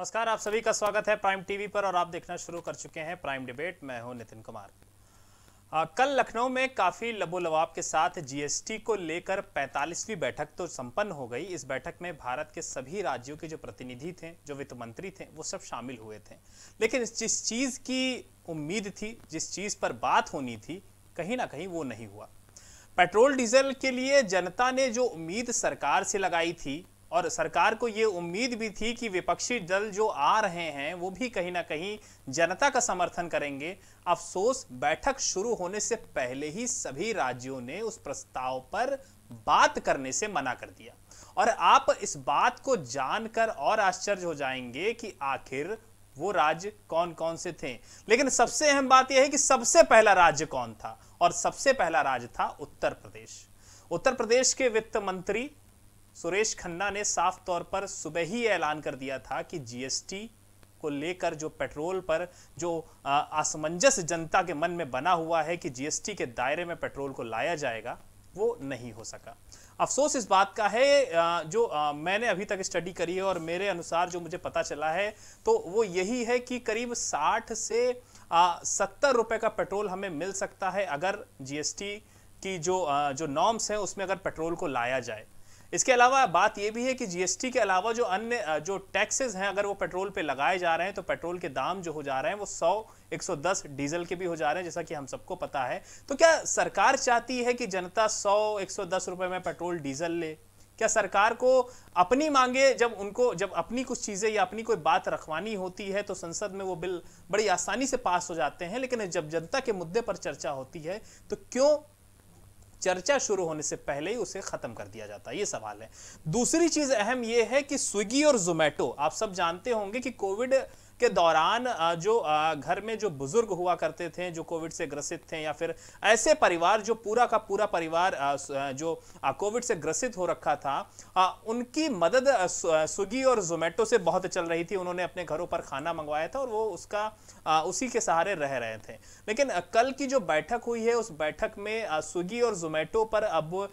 नमस्कार आप सभी का स्वागत है प्राइम टीवी पर और आप देखना शुरू कर चुके हैं प्राइम डिबेट। मैं हूँ नितिन कुमार। आ, कल लखनऊ में काफ़ी लबोलवाब के साथ जीएसटी को लेकर 45वीं बैठक तो संपन्न हो गई। इस बैठक में भारत के सभी राज्यों के जो प्रतिनिधि थे जो वित्त मंत्री थे वो सब शामिल हुए थे। लेकिन जिस चीज़ की उम्मीद थी जिस चीज़ पर बात होनी थी कहीं ना कहीं वो नहीं हुआ। पेट्रोल डीजल के लिए जनता ने जो उम्मीद सरकार से लगाई थी और सरकार को ये उम्मीद भी थी कि विपक्षी दल जो आ रहे हैं, वो भी कहीं ना कहीं जनता का समर्थन करेंगे। अफसोस, बैठक शुरू होने से पहले ही सभी राज्यों ने उस प्रस्ताव पर बात करने से मना कर दिया। और आप इस बात को जानकर और आश्चर्य हो जाएँगे कि आखिर वो राज्य कौन कौन से थे। लेकिन सबसे अहम बात यह है कि सबसे पहला राज्य कौन था? और सबसे पहला राज्य था उत्तर प्रदेश। उत्तर प्रदेश के वित्त मंत्री सुरेश खन्ना ने साफ़ तौर पर सुबह ही ऐलान कर दिया था कि जीएसटी को लेकर जो पेट्रोल पर जो असमंजस जनता के मन में बना हुआ है कि जीएसटी के दायरे में पेट्रोल को लाया जाएगा, वो नहीं हो सका। अफसोस इस बात का है जो मैंने अभी तक स्टडी करी है और मेरे अनुसार जो मुझे पता चला है तो वो यही है कि करीब 60 से सत्तर रुपए का पेट्रोल हमें मिल सकता है अगर जीएसटी की जो जो नॉर्म्स हैं, उसमें अगर पेट्रोल को लाया जाए। इसके अलावा बात यह भी है कि जीएसटी के अलावा जो अन्य जो टैक्सेस हैं, अगर वो पेट्रोल पे लगाए जा रहे हैं तो पेट्रोल के दाम जो हो जा रहे हैं, वो 100 110 डीजल के भी हो जा रहे हैं, जैसा कि हम सबको पता है। तो क्या सरकार चाहती है कि जनता 100 110 रुपए में पेट्रोल डीजल ले? क्या सरकार को अपनी मांगे, जब उनको, जब अपनी कुछ चीज़ें या अपनी कोई बात रखवानी होती है तो संसद में वो बिल बड़ी आसानी से पास हो जाते हैं। लेकिन जब जनता के मुद्दे पर चर्चा होती है तो क्यों चर्चा शुरू होने से पहले ही उसे खत्म कर दिया जाता है। ये सवाल है। दूसरी चीज़ अहम यह है कि स्विगी और जोमैटो, आप सब जानते होंगे कि कोविड के दौरान जो घर में जो बुज़ुर्ग हुआ करते थे, जो कोविड से ग्रसित थे या फिर ऐसे परिवार जो पूरा का पूरा परिवार जो कोविड से ग्रसित हो रखा था उनकी मदद स्विगी और जोमेटो से बहुत चल रही थी। उन्होंने अपने घरों पर खाना मंगवाया था और वो उसका उसी के सहारे रह रहे थे। लेकिन कल की जो बैठक हुई है, उस बैठक में स्विगी और जोमेटो पर अब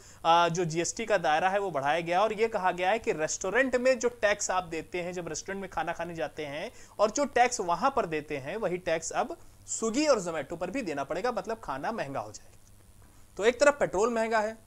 जो जीएसटी का दायरा है, वो बढ़ाया गया और ये कहा गया है कि रेस्टोरेंट में जो टैक्स आप देते हैं, जब रेस्टोरेंट में खाना खाने जाते हैं और जो टैक्स वहाँ पर देते हैं, वही टैक्स अब स्विगी और जोमेटो पर भी देना पड़ेगा मतलब खाना महँगा हो जाएगा। तो एक तरफ़ पेट्रोल महँगा है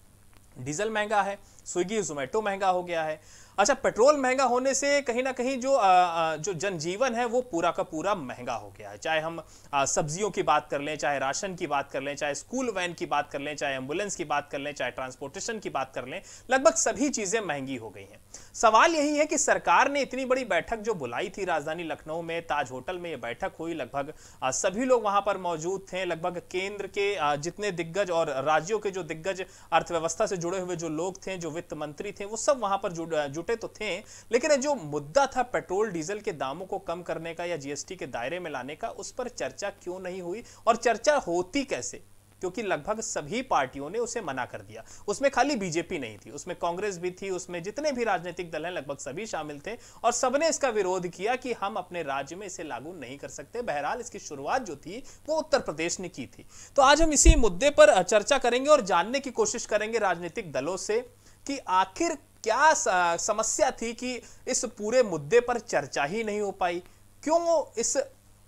डीजल महँगा है स्विगी जोमेटो महँगा हो गया है। अच्छा पेट्रोल महँगा होने से कहीं ना कहीं जो आ, जो जनजीवन है वो पूरा का पूरा महँगा हो गया है। चाहे हम आ, सब्जियों की बात कर लें चाहे राशन की बात कर लें चाहे स्कूल वैन की बात कर लें चाहे एंबुलेंस की बात कर लें चाहे ट्रांसपोर्टेशन की बात कर लें लगभग सभी चीज़ें महँगी हो गई हैं। सवाल यही है कि सरकार ने इतनी बड़ी बैठक जो बुलाई थी राजधानी लखनऊ में ताज होटल में यह बैठक हुई लगभग सभी लोग वहाँ पर मौजूद थे लगभग केंद्र के जितने दिग्गज और राज्यों के जो दिग्गज अर्थव्यवस्था से जुड़े हुए जो लोग थे जो वित्त मंत्री थे वो सब वहाँ पर जुटे तो थे, लेकिन जो मुद्दा था पेट्रोल, डीजल के दामों को कम करने का या जीएसटी के दायरे में लाने का, उस पर चर्चा क्यों नहीं हुई और चर्चा होती कैसे? क्योंकि लगभग सभी पार्टियों ने उसे मना कर दिया। उसमें खाली बीजेपी नहीं थी, उसमें कांग्रेस भी थी, उसमें जितने भी राजनीतिक दल हैं, लगभग सभी शामिल थे और सबने इसका विरोध किया कि हम अपने राज्य में इसे लागू नहीं कर सकते। बहरहाल, इसकी शुरुआत जो थी, वो उत्तर प्रदेश ने की थी। तो आज हम इसी मुद्दे पर चर्चा करेंगे और जानने की कोशिश करेंगे राजनीतिक दलों से। कि आखिर क्या समस्या थी कि इस पूरे मुद्दे पर चर्चा ही नहीं हो पाई? क्यों इस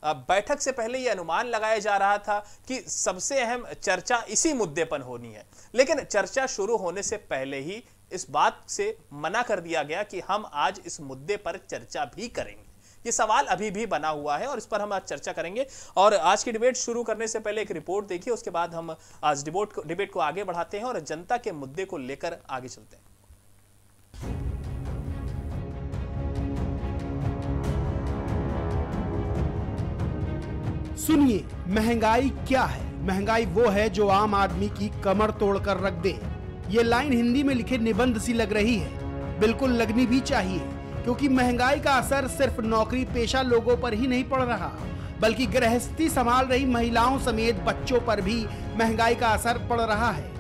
बैठक से पहले यह अनुमान लगाया जा रहा था कि सबसे अहम चर्चा इसी मुद्दे पर होनी है। लेकिन चर्चा शुरू होने से पहले ही इस बात से मना कर दिया गया कि हम आज इस मुद्दे पर चर्चा भी करेंगे। ये सवाल अभी भी बना हुआ है और इस पर हम आज चर्चा करेंगे। और आज की डिबेट शुरू करने से पहले एक रिपोर्ट देखिए, उसके बाद हम आज डिबेट डिबेट को आगे बढ़ाते हैं और जनता के मुद्दे को लेकर आगे चलते हैं। सुनिए, महँगाई क्या है? महँगाई वो है जो आम आदमी की कमर तोड़कर रख दे। ये लाइन हिंदी में लिखे निबंध सी लग रही है। बिल्कुल लगनी भी चाहिए। क्योंकि महँगाई का असर सिर्फ़ नौकरी पेशा लोगों पर ही नहीं पड़ रहा, बल्कि गृहस्थी संभाल रही महिलाओं समेत बच्चों पर भी महँगाई का असर पड़ रहा है।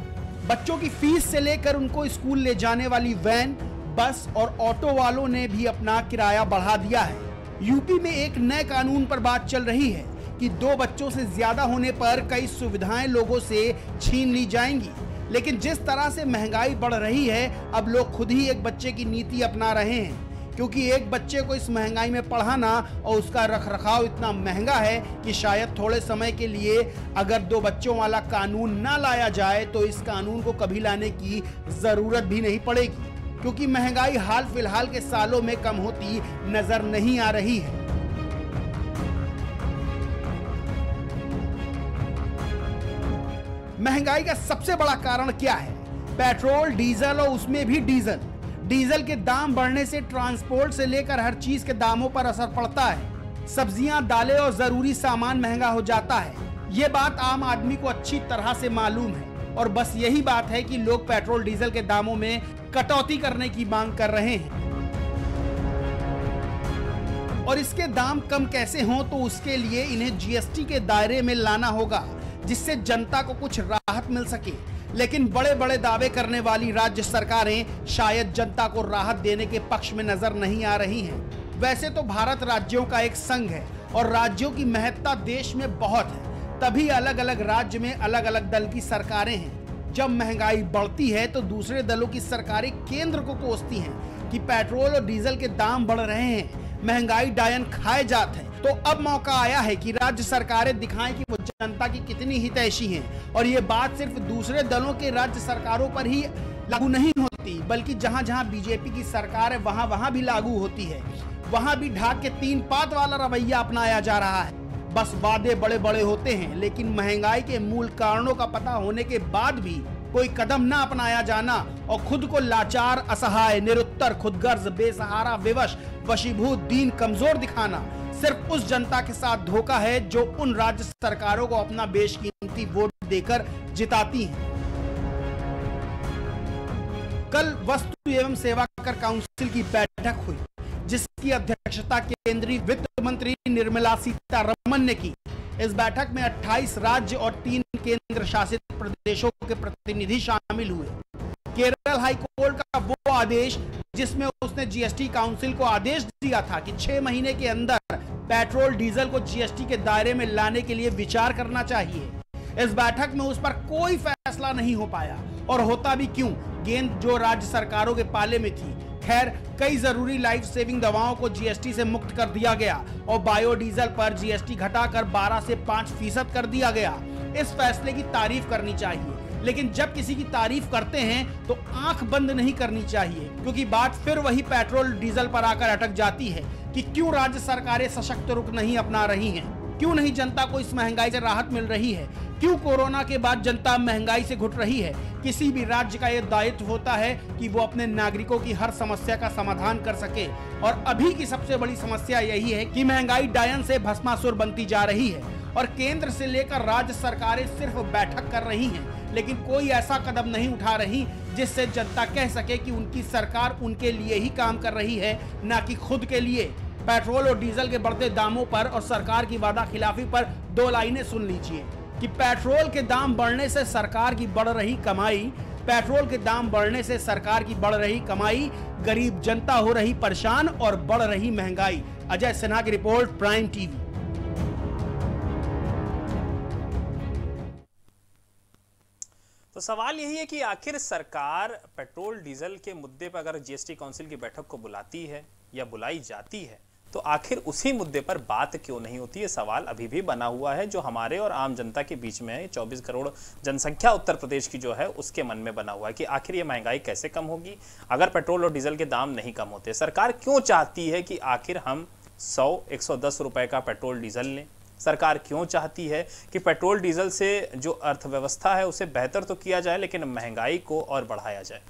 बच्चों की फ़ीस से लेकर उनको स्कूल ले जाने वाली वैन, बस और ऑटो वालों ने भी अपना किराया बढ़ा दिया है। यूपी में एक नए कानून पर बात चल रही है कि दो बच्चों से ज़्यादा होने पर कई सुविधाएँ लोगों से छीन ली जाएँगी। लेकिन जिस तरह से महँगाई बढ़ रही है, अब लोग खुद ही एक बच्चे की नीति अपना रहे हैं। क्योंकि एक बच्चे को इस महँगाई में पढ़ाना और उसका रखरखाव इतना महँगा है कि शायद थोड़े समय के लिए अगर दो बच्चों वाला कानून ना लाया जाए तो इस कानून को कभी लाने की ज़रूरत भी नहीं पड़ेगी। क्योंकि महँगाई हाल फ़िलहाल के सालों में कम होती नज़र नहीं आ रही है। महँगाई का सबसे बड़ा कारण क्या है? पेट्रोल, डीजल और उसमें भी डीजल। डीजल के दाम बढ़ने से ट्रांसपोर्ट से लेकर हर चीज़ के दामों पर असर पड़ता है। सब्ज़ियाँ, दालें और ज़रूरी सामान महँगा हो जाता है। ये बात आम आदमी को अच्छी तरह से मालूम है और बस यही बात है कि लोग पेट्रोल, डीजल के दामों में कटौती करने की मांग कर रहे हैं। और इसके दाम कम कैसे हों तो उसके लिए इन्हें जीएसटी के दायरे में लाना होगा, जिससे जनता को कुछ राहत मिल सके। लेकिन बड़े बड़े दावे करने वाली राज्य सरकारें शायद जनता को राहत देने के पक्ष में नज़र नहीं आ रही हैं। वैसे तो भारत राज्यों का एक संघ है और राज्यों की महत्ता देश में बहुत है। तभी अलग अलग राज्य में अलग अलग दल की सरकारें हैं। जब महँगाई बढ़ती है तो दूसरे दलों की सरकारें केंद्र को कोसती हैं कि पेट्रोल और डीजल के दाम बढ़ रहे हैं। महँगाई डायन खाए जाते हैं। तो अब मौका आया है कि राज्य सरकारें दिखाएँ कि वो जनता की कितनी हितैषी हैं। और ये बात सिर्फ़ दूसरे दलों के राज्य सरकारों पर ही लागू नहीं होती, बल्कि जहाँ जहाँ बीजेपी की सरकार है वहाँ वहाँ भी लागू होती है। वहाँ भी ढाक के तीन पात वाला रवैया अपनाया जा रहा है। बस वादे बड़े बड़े होते हैं, लेकिन महँगाई के मूल कारणों का पता होने के बाद भी कोई कदम न अपनाया जाना और खुद को लाचार, असहाय, निरुत्तर, खुदगर्ज, बेसहारा विवश वशीभूत, दीन कमज़ोर दिखाना सिर्फ़ उस जनता के साथ धोखा है जो उन राज्य सरकारों को अपना बेशकीमती वोट देकर जिताती है। कल वस्तु एवं सेवा कर काउंसिल की बैठक हुई, जिसकी अध्यक्षता केंद्रीय वित्त मंत्री निर्मला सीतारमन ने की। इस बैठक में 28 राज्य और तीन केंद्र शासित प्रदेशों के प्रतिनिधि शामिल हुए। केरल हाईकोर्ट का वो आदेश, जिसमें उसने जीएसटी काउंसिल को आदेश दिया था कि छह महीने के अंदर पेट्रोल, डीजल को जीएसटी के दायरे में लाने के लिए विचार करना चाहिए। इस बैठक में उस पर कोई फैसला नहीं हो पाया। और होता भी क्यों? गेंद जो राज्य सरकारों के पाले में थी। खैर, कई ज़रूरी लाइफ सेविंग दवाओं को जीएसटी से मुक्त कर दिया गया और बायोडीजल पर जीएसटी घटाकर 12 से 5 फ़ीसद कर दिया गया। इस फैसले की तारीफ़ करनी चाहिए। लेकिन जब किसी की तारीफ़ करते हैं तो आँख बंद नहीं करनी चाहिए, क्योंकि बात फिर वही पेट्रोल डीजल पर आकर अटक जाती है कि क्यों राज्य सरकारें सशक्त रुख नहीं अपना रही हैं। क्यों नहीं जनता को इस महँगाई से राहत मिल रही है? क्यों कोरोना के बाद जनता महँगाई से घुट रही है? किसी भी राज्य का यह दायित्व होता है कि वो अपने नागरिकों की हर समस्या का समाधान कर सके। और अभी की सबसे बड़ी समस्या यही है कि महँगाई डायन से भस्मासुर बनती जा रही है। और केंद्र से लेकर राज्य सरकारें सिर्फ़ बैठक कर रही हैं, लेकिन कोई ऐसा कदम नहीं उठा रही जिससे जनता कह सके कि उनकी सरकार उनके लिए ही काम कर रही है, न कि खुद के लिए। पेट्रोल और डीजल के बढ़ते दामों पर और सरकार की वादा खिलाफी पर दो लाइनें सुन लीजिए कि पेट्रोल के दाम बढ़ने से सरकार की बढ़ रही कमाई, पेट्रोल के दाम बढ़ने से सरकार की बढ़ रही कमाई, गरीब जनता हो रही परेशान और बढ़ रही महँगाई। अजय सिन्हा की रिपोर्ट, प्राइम टीवी। तो सवाल यही है कि आखिर सरकार पेट्रोल, डीजल के मुद्दे पर अगर जीएसटी काउंसिल की बैठक को बुलाती है या बुलाई जाती है तो आखिर उसी मुद्दे पर बात क्यों नहीं होती? है सवाल अभी भी बना हुआ है जो हमारे और आम जनता के बीच में है। चौबीस करोड़ जनसंख्या उत्तर प्रदेश की जो है, उसके मन में बना हुआ है कि आखिर ये महँगाई कैसे कम होगी? अगर पेट्रोल और डीजल के दाम नहीं कम होते, सरकार क्यों चाहती है कि आखिर हम सौ, एक सौ दस का पेट्रोल, डीजल लें? सरकार क्यों चाहती है कि पेट्रोल, डीजल से जो अर्थव्यवस्था है, उसे बेहतर तो किया जाए, लेकिन महँगाई को और बढ़ाया जाए?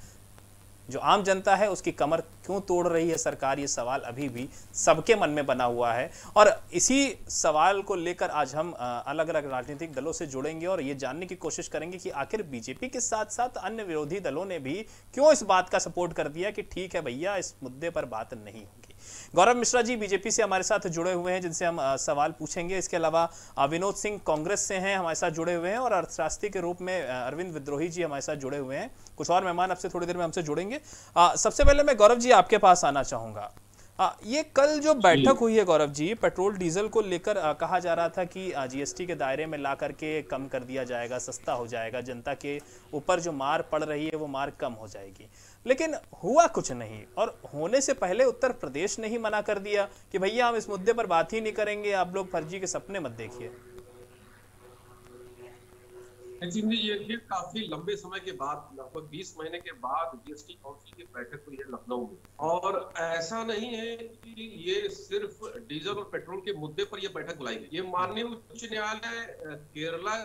जो आम जनता है, उसकी कमर क्यों तोड़ रही है सरकार? ये सवाल अभी भी सबके मन में बना हुआ है। और इसी सवाल को लेकर आज हम अलग अलग राजनीतिक दलों से जुड़ेंगे और ये जानने की कोशिश करेंगे कि आखिर बीजेपी के साथ साथ अन्य विरोधी दलों ने भी क्यों इस बात का सपोर्ट कर दिया कि ठीक है भैया, इस मुद्दे पर बात नहीं होगी? गौरव मिश्रा जी, बीजेपी से हमारे साथ जुड़े हुए हैं, जिनसे हम सवाल पूछेंगे। इसके अलावा विनोद सिंह कांग्रेस से हैं, हमारे साथ जुड़े हुए हैं और अर्थशास्त्री के रूप में अरविंद विद्रोही जी हमारे साथ जुड़े हुए हैं। कुछ और मेहमान आपसे थोड़ी देर में हमसे जुड़ेंगे। सबसे पहले मैं गौरव जी आपके पास आना चाहूँगा। आ, ये कल जो बैठक हुई है गौरव जी पेट्रोल डीजल को लेकर कहा जा रहा था कि जीएसटी के दायरे में ला करके कम कर दिया जाएगा सस्ता हो जाएगा जनता के ऊपर जो मार पड़ रही है वो मार कम हो जाएगी। लेकिन हुआ कुछ नहीं और होने से पहले उत्तर प्रदेश ने ही मना कर दिया कि भैया हम इस मुद्दे पर बात ही नहीं करेंगे आप लोग फर्जी के सपने मत देखिए। जी ये काफ़ी लंबे समय के बाद लगभग 20 महीने के बाद जीएसटी काउंसिल की बैठक हुई है लखनऊ में। और ऐसा नहीं है कि ये सिर्फ़ डीजल और पेट्रोल के मुद्दे पर यह बैठक बुलाई गई। ये माननीय उच्च न्यायालय केरला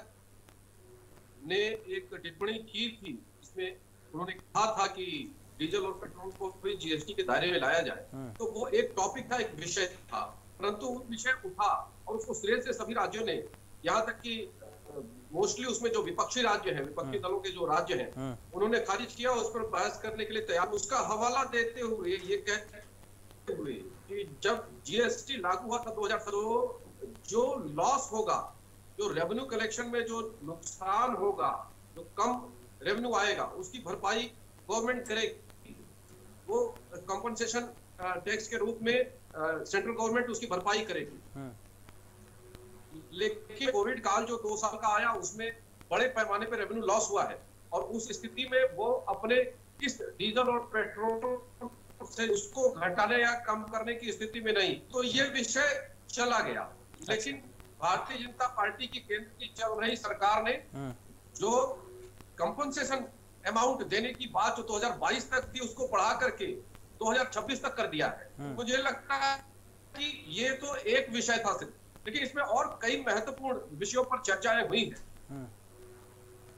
ने एक टिप्पणी की थी इसमें उन्होंने कहा था कि डीजल और पेट्रोल को भी जीएसटी के दायरे में लाया जाए। हाँ। तो वो एक टॉपिक था एक विषय था परंतु वो विषय उठा और उसको सिरे से सभी राज्यों ने यहाँ तक कि मोस्टली उसमें जो विपक्षी राज्य है विपक्षी हाँ। दलों के जो राज्य हैं हाँ। उन्होंने खारिज किया उस पर बहस करने के लिए तैयार उसका हवाला देते हुए ये कहते हुए कि जब जीएसटी लागू हुआ था दो हज़ार जो लॉस होगा जो रेवेन्यू कलेक्शन में जो नुकसान होगा जो कम रेवेन्यू आएगा उसकी भरपाई गवर्नमेंट करेगी वो कंपनसेशन टैक्स के रूप में सेंट्रल गवर्नमेंट उसकी भरपाई करेगी हाँ। लेकिन कोविड काल जो दो साल का आया उसमें बड़े पैमाने पर रेवेन्यू लॉस हुआ है। और उस स्थिति में वो अपने इस डीजल और पेट्रोल से उसको घटाने या कम करने की स्थिति में नहीं। तो ये विषय चला गया। लेकिन भारतीय जनता पार्टी की केंद्र की चल रही सरकार ने हाँ। जो कंपनसेशन अमाउंट देने की बात जो 2022 तक थी उसको बढ़ा करके 2026 तक कर दिया है। हाँ। मुझे लगता है कि ये तो एक विषय था सिर्फ़। लेकिन इसमें और कई महत्वपूर्ण विषयों पर चर्चाएँ हुई हैं। हाँ।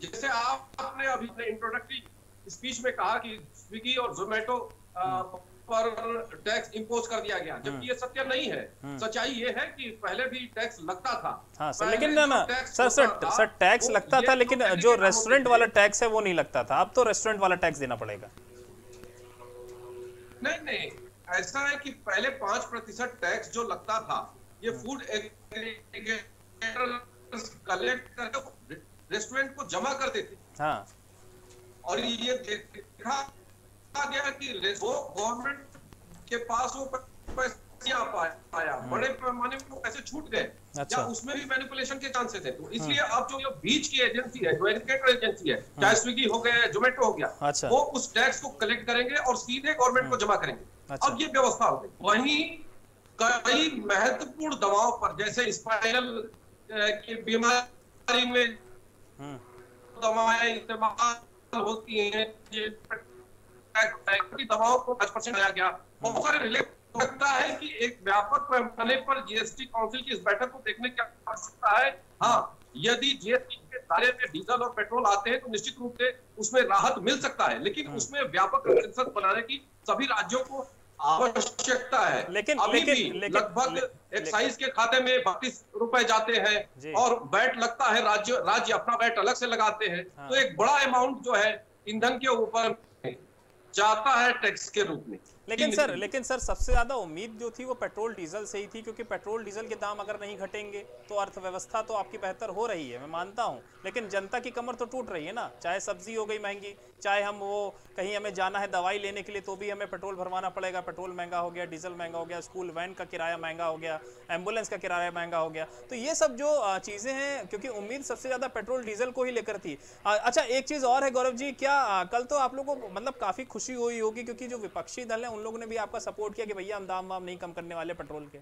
जैसे आप आपने अभी अपने इंट्रोडक्टरी स्पीच में कहा कि स्विगी और जोमेटो हाँ। पर टैक्स इम्पोज कर दिया गया। जबकि हाँ। ये सत्य नहीं है। सच्चाई ये है कि पहले भी टैक्स लगता था। हाँ सर लेकिन ना ना सर सर सर टैक्स लगता था लेकिन जो रेस्टोरेंट वाला टैक्स है वो नहीं लगता था। अब तो रेस्टोरेंट वाला टैक्स देना पड़ेगा। नहीं नहीं ऐसा है कि पहले पाँच प्रतिशत टैक्स जो लगता था ये फ़ूड कलेक्ट करके रेस्टोरेंट को जमा कर देते हाँ। और ये देखा गया कि वो गवर्नमेंट के पास वो पैसे पाया हाँ। बड़े पैमाने में वो पैसे छूट गए अच्छा। या उसमें भी मैनिपुलेशन के चांसेस है तो इसलिए हाँ। अब जो ये बीच की एजेंसी है जो एजुकेटर एजेंसी है हाँ। चाहे स्विगी हो गया जोमेटो हो गया अच्छा। वो उस टैक्स को कलेक्ट करेंगे और सीधे गवर्नमेंट को जमा करेंगे अच्छा। अब ये व्यवस्था हो गई वहीं कई महत्वपूर्ण दवाओं पर जैसे स्पाइनल की बीमारी में हम्म। दवाएँ इस्तेमाल होती हैं दवाओं को पाँच परसेंट लाया गया। बहुत सारे लगता है कि एक व्यापक पैमाने पर जीएसटी काउंसिल की इस बैठक को देखने की आवश्यकता है हाँ यदि जीएसटी के दायरे में डीजल और पेट्रोल आते हैं तो निश्चित रूप से उसमें राहत मिल सकता है लेकिन हम्म। उसमें व्यापक बनाने की सभी राज्यों को आवश्यकता है। लेकिन अभी लेकिन, भी लगभग एक्साइज के खाते में बत्तीस रुपए जाते हैं और बैट लगता है राज्य राज्य अपना बैट अलग से लगाते हैं। हाँ। तो एक बड़ा अमाउंट जो है ईंधन के ऊपर जाता है टैक्स के रूप में। लेकिन सर लेकिन सर सबसे ज़्यादा उम्मीद जो थी वो पेट्रोल डीजल से ही थी क्योंकि पेट्रोल डीजल के दाम अगर नहीं घटेंगे तो अर्थव्यवस्था तो आपकी बेहतर हो रही है मैं मानता हूँ। लेकिन जनता की कमर तो टूट रही है ना चाहे सब्ज़ी हो गई महँगी चाहे हम वो कहीं हमें जाना है दवाई लेने के लिए तो भी हमें पेट्रोल भरवाना पड़ेगा। पेट्रोल महँगा हो गया डीजल महँगा हो गया स्कूल वैन का किराया महँगा हो गया एंबुलेंस का किराया महँगा हो गया। तो ये सब जो चीज़ें हैं क्योंकि उम्मीद सबसे ज़्यादा पेट्रोल डीजल को ही लेकर थी। अच्छा एक चीज़ और है गौरव जी क्या कल तो आप लोगों को मतलब काफ़ी खुशी हुई होगी क्योंकि जो विपक्षी दल है उन लोगों ने भी आपका सपोर्ट किया कि भैया हम दाम वाम नहीं कम करने वाले पेट्रोल के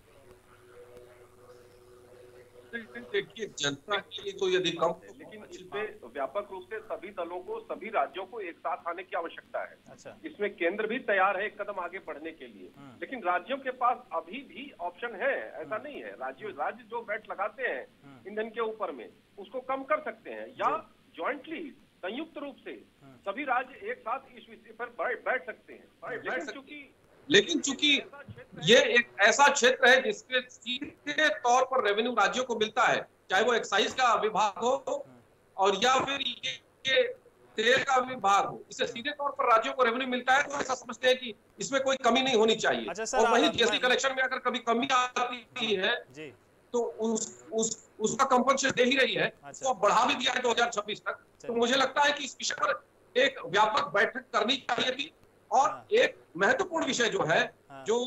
देखिए जनता के लिए तो यदि कम लेकिन इसमें व्यापक रूप से सभी दलों को सभी राज्यों को एक साथ आने की आवश्यकता है अच्छा। इसमें केंद्र भी तैयार है एक कदम आगे बढ़ने के लिए हम्म। लेकिन राज्यों के पास अभी भी ऑप्शन है ऐसा हम्म। नहीं है राज्य राज्य जो बैठ लगाते हैं हम्म। ईंधन के ऊपर में उसको कम कर सकते हैं या ज्वाइंटली संयुक्त रूप से सभी राज्य एक साथ इस विषय पर बैठ सकते हैं। बैठ चूँकि लेकिन चूँकि ये एक ऐसा क्षेत्र है जिसके सीधे तौर पर रेवेन्यू राज्यों को मिलता है चाहे वो एक्साइज का विभाग हो और या फिर ये तेल का विभाग हो इसे सीधे तौर पर राज्यों को रेवेन्यू मिलता है तो ऐसा समझते हैं कि इसमें कोई कमी नहीं होनी चाहिए। अच्छा और वही जीएसटी कलेक्शन में अगर कभी कमी आती है तो उस उस उसका कंपनसेशन दे ही रही है। अच्छा। तो बढ़ा भी दिया है 2026 तक। तो मुझे लगता है कि इस विषय पर एक व्यापक बैठक करनी चाहिए थी और हाँ। एक महत्वपूर्ण विषय जो है हाँ। जो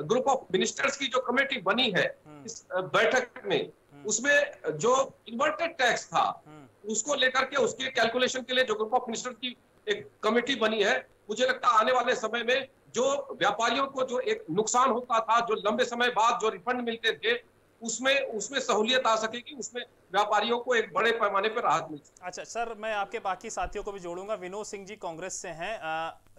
ग्रुप ऑफ़ मिनिस्टर्स की जो कमेटी बनी है इस बैठक में उसमें जो इन्वर्टेड टैक्स था उसको लेकर के उसके कैलकुलेशन के लिए जो ग्रुप ऑफ़ मिनिस्टर्स की एक कमेटी बनी है मुझे लगता है आने वाले समय में जो व्यापारियों को जो एक नुकसान होता था जो लंबे समय बाद जो रिफंड मिलते थे उसमें उसमें सहूलियत आ सकेगी उसमें व्यापारियों को एक बड़े पैमाने पर राहत मिल। अच्छा सर, मैं आपके बाकी साथियों को भी जोड़ूँगा। विनोद सिंह जी कांग्रेस से हैं।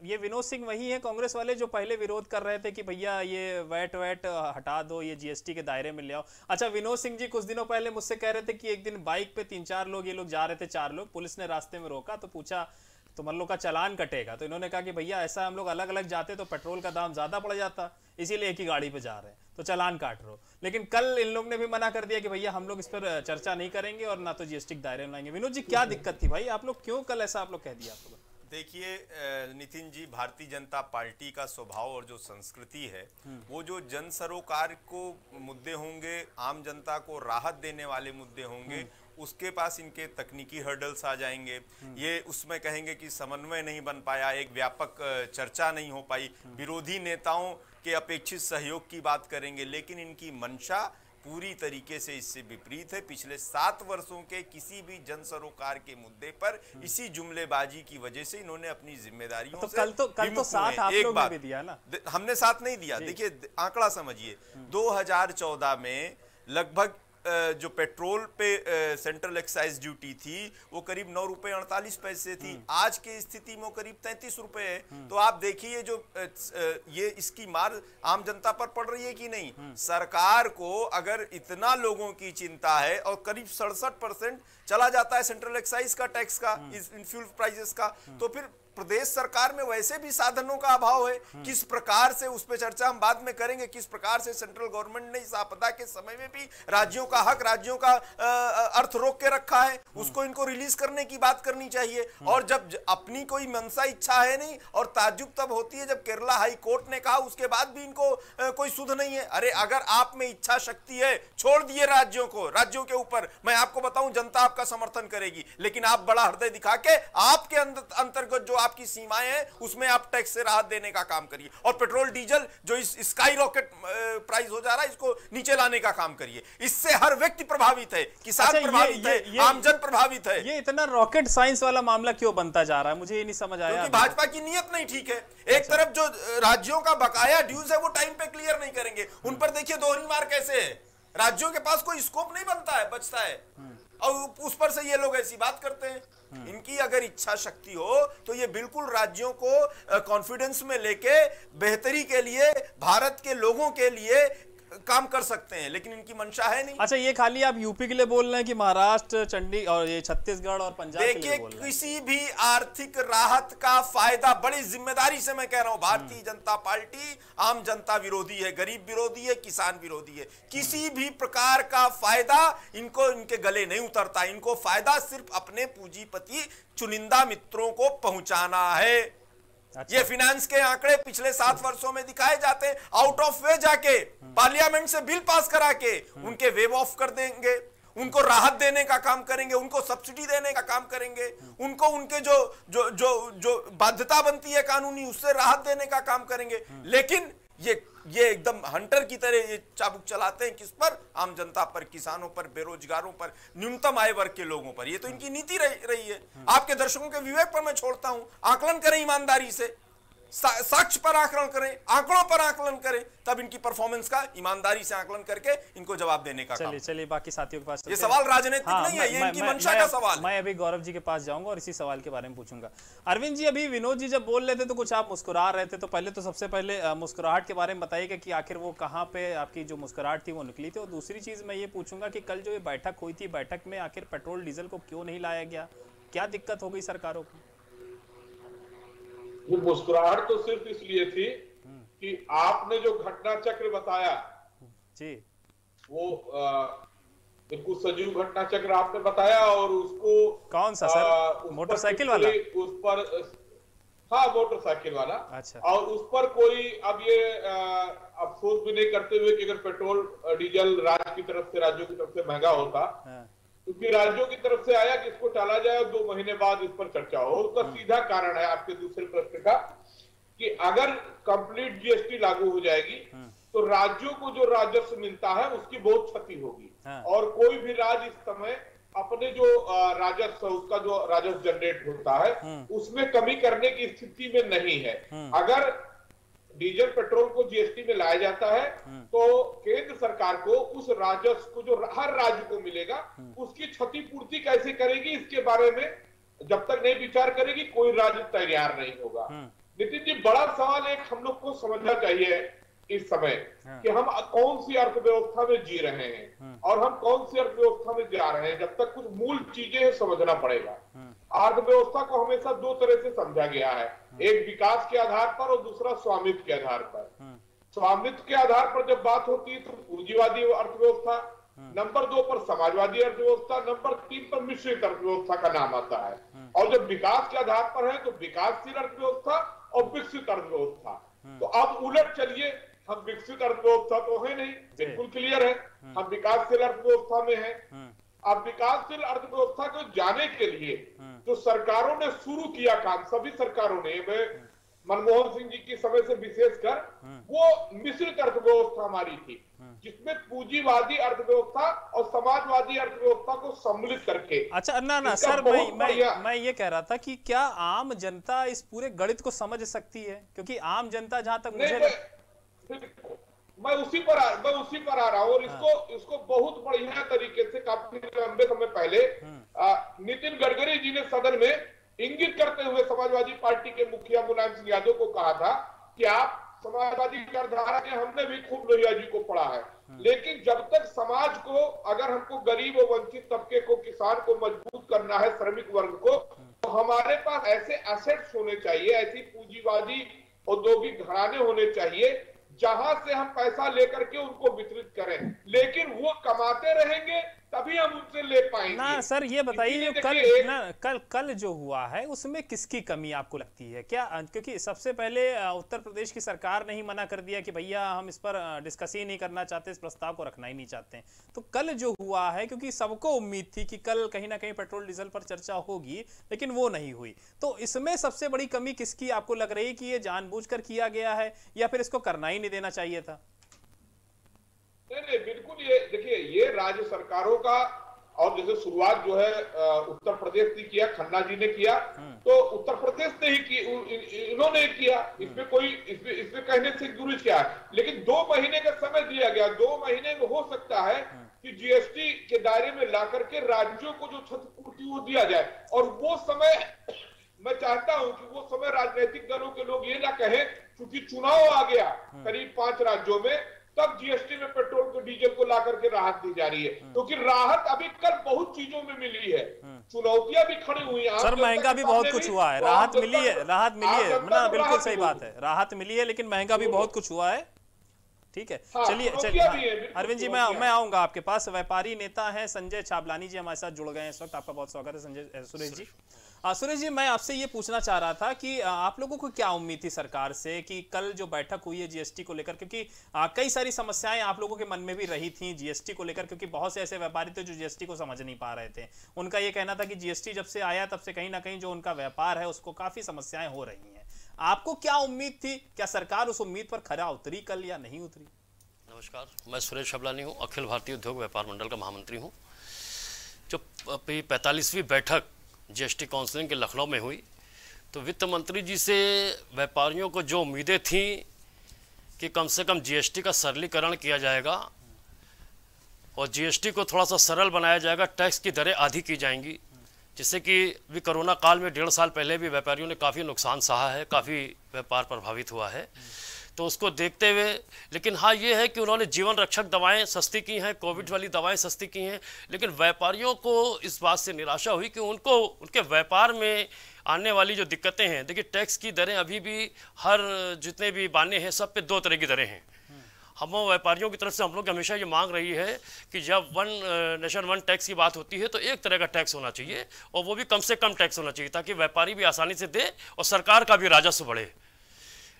ये विनोद सिंह वही है कांग्रेस वाले जो पहले विरोध कर रहे थे कि भैया ये वैट वैट हटा दो, ये जीएसटी के दायरे में ले आओ। अच्छा विनोद सिंह जी कुछ दिनों पहले मुझसे कह रहे थे कि एक दिन बाइक पे तीन चार लोग, ये लोग जा रहे थे, चार लोग। पुलिस ने रास्ते में रोका तो पूछा तो मन लो का चलान कटेगा? तो इन्होंने कहा कि भैया, ऐसा हम लोग अलग अलग जाते तो पेट्रोल का दाम ज़्यादा पड़ जाता, इसीलिए एक ही गाड़ी पे जा रहे हैं। तो चलान काट रहे हो। लेकिन कल इन लोग ने भी मना कर दिया कि भैया हम लोग इस पर चर्चा नहीं करेंगे और ना तो जीएसटी दायरे में लाएँगे। विनोद जी क्या दिक्कत थी भाई? आप लोग क्यों कल ऐसा आप लोग कह दिया आप लोग देखिए नितिन जी भारतीय जनता पार्टी का स्वभाव और जो संस्कृति है हम्म। वो जो जन सरोकार को मुद्दे होंगे आम जनता को राहत देने वाले मुद्दे होंगे हम्म। उसके पास इनके तकनीकी हर्डल्स आ जाएँगे। ये उसमें कहेंगे कि समन्वय नहीं बन पाया एक व्यापक चर्चा नहीं हो पाई। विरोधी नेताओं के अपेक्षित सहयोग की बात करेंगे लेकिन इनकी मंशा पूरी तरीके से इससे विपरीत है। पिछले सात वर्षों के किसी भी जन सरोकार के मुद्दे पर इसी जुमलेबाजी की वजह से इन्होंने अपनी जिम्मेदारियों तो से कल तो कल तो साथ आप एक बात। भी दिया ना। हमने साथ नहीं दिया। देखिए आंकड़ा समझिए। 2014 में लगभग जो पेट्रोल पे सेंट्रल एक्साइज ड्यूटी थी वो करीब नौ रुपए अड़तालीस पैसे थी हम्म। आज की स्थिति में करीब तैतीस रुपए है हम्म। तो आप देखिए जो ये इसकी मार आम जनता पर पड़ रही है कि नहीं हम्म। सरकार को अगर इतना लोगों की चिंता है और करीब सड़सठ परसेंट चला जाता है सेंट्रल एक्साइज का टैक्स का इन फ्यूल प्राइजेस का तो फिर प्रदेश सरकार में वैसे भी साधनों का अभाव है। किस प्रकार से उस पर चर्चा हम बाद में करेंगे, किस प्रकार से सेंट्रल गवर्नमेंट ने इस आपदा के समय में भी राज्यों का हक, राज्यों का अर्थ रोक के रखा है, उसको इनको रिलीज़ करने की बात करनी चाहिए। और जब अपनी कोई मनसा इच्छा है नहीं और ताजुब तब होती है जब केरला हाई कोर्ट ने कहा, उसके बाद भी इनको कोई सुध नहीं है। अरे, अगर आप में इच्छा शक्ति है, छोड़ दिए राज्यों को, राज्यों के ऊपर। मैं आपको बताऊँ, जनता आपका समर्थन करेगी, लेकिन आप बड़ा हृदय दिखा के आपके अंतर्गत जो आपकी सीमाएँ हैं उसमें आप टैक्स से राहत देने का काम करिए। और पेट्रोल डीजल जो इस स्काई रॉकेट प्राइस हो जा रहा है इसको नीचे लाने का काम करिए। इससे हर व्यक्ति प्रभावित है किसान अच्छा, प्रभावित है आमजन प्रभावित है। ये इतना रॉकेट साइंस वाला मामला क्यों बनता जा रहा है? मुझे ये नहीं समझ आया। क्योंकि भाजपा की नीयत नहीं ठीक है। एक अच्छा। तरफ़ जो राज्यों का बकाया ड्यूज है वो टाइम पे क्लियर नहीं करेंगे। उन पर देखिए दोहरी मार कैसे है? राज्यों के पास कोई स्कोप नहीं बनता है बचता है। हम्म। और उस पर से ये लोग ऐसी बात करते हैं हम्म। इनकी अगर इच्छा शक्ति हो तो ये बिल्कुल राज्यों को कॉन्फिडेंस में लेके बेहतरी के लिए भारत के लोगों के लिए काम कर सकते हैं लेकिन इनकी मंशा है नहीं। अच्छा ये खाली आप यूपी के लिए बोल रहे हैं कि महाराष्ट्र चंडी और ये छत्तीसगढ़ और पंजाब देखिए किसी भी आर्थिक राहत का फ़ायदा बड़ी ज़िम्मेदारी से मैं कह रहा हूँ भारतीय हम्म। जनता पार्टी आम जनता विरोधी है गरीब विरोधी है किसान विरोधी है। किसी भी प्रकार का फ़ायदा इनको इनके गले नहीं उतरता। इनको फ़ायदा सिर्फ़ अपने पूंजीपति चुनिंदा मित्रों को पहुंचाना है। अच्छा। ये फिनेंस के आंकड़े पिछले सात वर्षों में दिखाए जाते हैं। आउट ऑफ़ वे जाके पार्लियामेंट से बिल पास करा के उनके वेव ऑफ़ कर देंगे। उनको राहत देने का काम करेंगे उनको सब्सिडी देने का काम करेंगे। उनको उनके जो जो जो जो बाध्यता बनती है कानूनी उससे राहत देने का काम करेंगे। लेकिन ये ये एकदम हंटर की तरह ये चाबुक चलाते हैं किस पर? आम जनता पर किसानों पर बेरोजगारों पर न्यूनतम आय वर्ग के लोगों पर। ये तो इनकी नीति रही, रही है। आपके दर्शकों के विवेक पर मैं छोड़ता हूँ। आकलन करें ईमानदारी से। साक्ष्य पर आकलन करें आंकड़ों पर आकलन करें तब इनकी परफॉर्मेंस का ईमानदारी से आकलन करके इनको जवाब देने का चलिए चलिए बाकी साथियों के पास ये सवाल राजनीतिक हाँ, नहीं है ये इनकी मंशा का सवाल। मैं अभी गौरव जी के पास जाऊँगा और इसी सवाल के बारे में पूछूँगा। अरविंद जी अभी विनोद जी जब बोल रहे थे तो कुछ आप मुस्कुरा रहे थे तो पहले तो सबसे पहले मुस्कुराहट के बारे में बताइएगा कि आखिर वो कहाँ पे आपकी जो मुस्कुराहट थी वो निकली थी। और दूसरी चीज़ मैं ये पूछूँगा कि कल जो ये बैठक हुई थी बैठक में आखिर पेट्रोल डीजल को क्यों नहीं लाया गया? क्या दिक्कत हो गई सरकारों को? वो मुस्कुराहट तो सिर्फ़ इसलिए थी कि आपने जो घटना चक्र बताया जी। वो बिल्कुल सजीव घटना चक्र आपने बताया और उसको कौन सा सर? मोटरसाइकिल वाला? उस पर हाँ मोटरसाइकिल वाला। अच्छा। और उस पर कोई अब ये अफसोस भी नहीं करते हुए कि अगर पेट्रोल डीजल राज्य की तरफ़ से राज्यों की तरफ़ से महँगा होता हाँ। क्योंकि राज्यों की तरफ़ से आया कि इसको टाला जाए और दो महीने बाद इस पर चर्चा हो उसका हम्म। सीधा कारण है आपके दूसरे प्रश्न का कि अगर कंप्लीट जीएसटी लागू हो जाएगी हम्म। तो राज्यों को जो राजस्व मिलता है उसकी बहुत क्षति होगी हाँ। और कोई भी राज्य इस समय अपने जो राजस्व उसका जो राजस्व जनरेट होता है हम्म। उसमें कमी करने की स्थिति में नहीं है अगर डीजल पेट्रोल को जीएसटी में लाया जाता है हम्म। तो केंद्र सरकार को उस राजस्व को जो हर राज्य को मिलेगा हम्म। उसकी क्षतिपूर्ति कैसे करेगी इसके बारे में जब तक नहीं विचार करेगी कोई राज्य तैयार नहीं होगा हम्म। नितिन जी बड़ा सवाल एक हम लोग को समझना चाहिए इस समय हाँ। कि हम कौन सी अर्थव्यवस्था में जी रहे हैं। और हम कौन सी अर्थव्यवस्था में जा रहे हैं जब तक कुछ मूल चीज़ें समझना पड़ेगा। अर्थव्यवस्था को हमेशा दो तरह से समझा गया है एक विकास के आधार पर और दूसरा स्वामित्व के आधार पर। हम्म। स्वामित्व के आधार पर जब बात होती है तो पूंजीवादी अर्थव्यवस्था नंबर दो पर समाजवादी अर्थव्यवस्था नंबर तीन पर मिश्रित अर्थव्यवस्था का नाम आता है। और जब विकास के आधार पर है तो विकासशील अर्थव्यवस्था और विकसित अर्थव्यवस्था। तो अब उलट चलिए हम विकसित अर्थव्यवस्था तो है नहीं बिल्कुल क्लियर है। हम विकासशील अर्थव्यवस्था में है। अब विकासशील अर्थव्यवस्था को जाने के लिए हम्म। जो सरकारों ने शुरू किया काम सभी सरकारों ने मनमोहन सिंह जी के समय से विशेषकर हम्म। वो मिश्रित अर्थव्यवस्था हमारी थी जिसमें पूंजीवादी अर्थव्यवस्था और समाजवादी अर्थव्यवस्था को सम्मिलित करके अच्छा ना ना सर मैं मैं मैं ये कह रहा था कि क्या आम जनता इस पूरे गणित को समझ सकती है क्योंकि आम जनता जहाँ तक मुझे. मैं, उसी पर आ, मैं उसी पर आ रहा हूँ और इसको इसको बहुत बढ़िया तरीके से काफ़ी लंबे समय पहले आ, नितिन गडकरी जी ने सदन में इंगित करते हुए समाजवादी पार्टी के मुखिया मुलायम सिंह यादव को कहा था कि आप समाजवादी विचारधारा के हमने भी खूब लोहिया जी को पढ़ा है। लेकिन जब तक समाज को अगर हमको गरीब और वंचित तबके को किसान को मज़बूत करना है श्रमिक वर्ग को तो हमारे पास ऐसे एसेट्स होने चाहिए ऐसी पूंजीवादी औद्योगिक घराने होने चाहिए जहाँ से हम पैसा लेकर के उनको वितरित करें। लेकिन वो कमाते रहेंगे तभी हम उनसे ले पाएँगे। ना सर ये बताइए कल ना कल कल जो हुआ है उसमें किसकी कमी आपको लगती है? क्या क्योंकि सबसे पहले उत्तर प्रदेश की सरकार ने ही मना कर दिया कि भैया हम इस पर डिस्कस ही नहीं करना चाहते इस प्रस्ताव को रखना ही नहीं चाहते। तो कल जो हुआ है क्योंकि सबको उम्मीद थी कि कल कहीं ना कहीं पेट्रोल डीजल पर चर्चा होगी लेकिन वो नहीं हुई। तो इसमें सबसे बड़ी कमी किसकी आपको लग रही कि ये जानबूझकर किया गया है या फिर इसको करना ही नहीं देना चाहिए था? नहीं नहीं बिल्कुल ये देखिए ये राज्य सरकारों का और जैसे शुरुआत जो है उत्तर प्रदेश ने किया खन्ना जी ने किया तो उत्तर प्रदेश ने ही की इन्होंने किया। इसमें कोई इसमें इसमें कहने से गुरुज क्या है? लेकिन दो महीने का समय दिया गया दो महीने में हो सकता है कि जीएसटी के दायरे में ला करके राज्यों को जो क्षतिपूर्ति वो दिया जाए। और वो समय मैं चाहता हूँ कि वो समय राजनीतिक दलों के लोग ये ना कहें क्योंकि चुनाव आ गया करीब पाँच राज्यों में तब जीएसटी में पेट्रोल को डीजल को ला करके राहत दी जा रही है। क्योंकि राहत अभी कल बहुत चीज़ों में मिली है। चुनौतियाँ भी खड़ी हुई हैं। सर महँगा भी बहुत कुछ हुआ है। तो राहत मिली है राहत मिली है। ना बिल्कुल सही बात है। राहत मिली है लेकिन महँगा भी बहुत कुछ हुआ है। ठीक है। हाँ, चलिए चलिए। हैं, अरविंद जी मैं मैं आऊँगा आपके पास। व्यापारी नेता हैं संजय छाबलानी जी हमारे साथ जुड़ गए हैं इस वक्त। आपका बहुत स्वागत है संजय सुरेश जी। सुरेश जी, मैं आपसे ये पूछना चाह रहा था कि आप लोगों को क्या उम्मीद थी सरकार से कि कल जो बैठक हुई है जीएसटी को लेकर? क्योंकि कई सारी समस्याएँ आप लोगों के मन में भी रही थी जीएसटी को लेकर, क्योंकि बहुत से ऐसे व्यापारी थे जो जीएसटी को समझ नहीं पा रहे थे। उनका ये कहना था कि जीएसटी जब से आया, तब से कहीं ना कहीं जो उनका व्यापार है, उसको काफ़ी समस्याएँ हो रही हैं। आपको क्या उम्मीद थी? क्या सरकार उस उम्मीद पर खरा उतरी कल या नहीं उतरी? नमस्कार, मैं सुरेश शबलानी हूँ, अखिल भारतीय उद्योग व्यापार मंडल का महामंत्री हूँ। जो पैंतालीसवीं बैठक जीएसटी काउंसिलिंग के लखनऊ में हुई। तो वित्त मंत्री जी से व्यापारियों को जो उम्मीदें थीं कि कम से कम जीएसटी का सरलीकरण किया जाएगा और जीएसटी को थोड़ा सा सरल बनाया जाएगा, टैक्स की दरें आधी की जाएँगी, जिससे कि भी कोरोना काल में डेढ़ साल पहले भी व्यापारियों ने काफ़ी नुकसान सहा है, काफ़ी व्यापार प्रभावित हुआ है। तो उसको देखते हुए, लेकिन हाँ ये है कि उन्होंने जीवन रक्षक दवाएँ सस्ती की हैं, कोविड वाली दवाएँ सस्ती की हैं, लेकिन व्यापारियों को इस बात से निराशा हुई कि उनको, उनके व्यापार में आने वाली जो दिक्कतें हैं, देखिए, टैक्स की दरें अभी भी हर जितने भी बाने हैं, सब पे दो तरह की दरें हैं। हम व्यापारियों की तरफ़ से हम लोग हमेशा ये मांग रही है कि जब वन नेशन वन टैक्स की बात होती है तो एक तरह का टैक्स होना चाहिए, और वो भी कम से कम टैक्स होना चाहिए, ताकि व्यापारी भी आसानी से दे और सरकार का भी राजस्व बढ़े।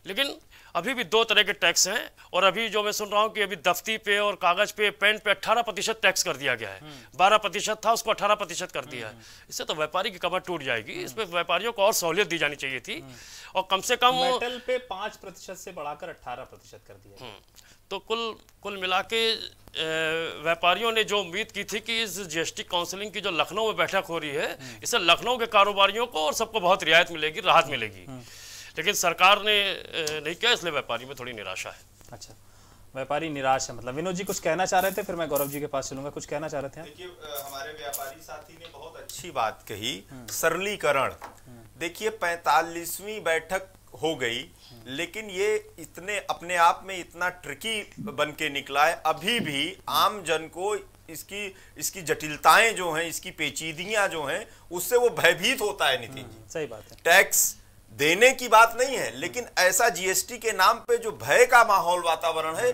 लेकिन अभी भी दो तरह के टैक्स हैं और अभी जो मैं सुन रहा हूँ कि अभी दफ्ती पे और कागज़ पे पेन पे 18 प्रतिशत टैक्स कर दिया गया है। 12 प्रतिशत था उसको 18 प्रतिशत कर दिया है। इससे तो व्यापारी की कमर टूट जाएगी। इसमें व्यापारियों को और सहूलियत दी जानी चाहिए थी। और कम से कम मेटल पे पाँच प्रतिशत से बढ़ाकर अट्ठारह प्रतिशत कर दिया तो कुल कुल मिला के व्यापारियों ने जो उम्मीद की थी कि इस जीएसटी काउंसिलिंग की जो लखनऊ में बैठक हो रही है इससे लखनऊ के कारोबारियों को और सबको बहुत रियायत मिलेगी राहत मिलेगी। लेकिन सरकार ने नहीं किया इसलिए व्यापारी में थोड़ी निराशा है। अच्छा। व्यापारी निराश है मतलब विनोद जी कुछ कहना चाह रहे थे फिर मैं गौरव जी के पास चलूँगा कुछ कहना चाह रहे थे देखिए हमारे व्यापारी साथी ने बहुत अच्छी बात कही सरलीकरण। देखिए पैतालीसवीं बैठक हो गई लेकिन ये इतने अपने आप में इतना ट्रिकी बन के निकला है अभी भी आम जन को इसकी इसकी जटिलताएँ जो हैं इसकी पेचीदियाँ जो हैं उससे वो भयभीत होता है नितिन जी। सही बात है। टैक्स देने की बात नहीं है, लेकिन ऐसा जीएसटी के नाम पे जो भय का माहौल वातावरण है,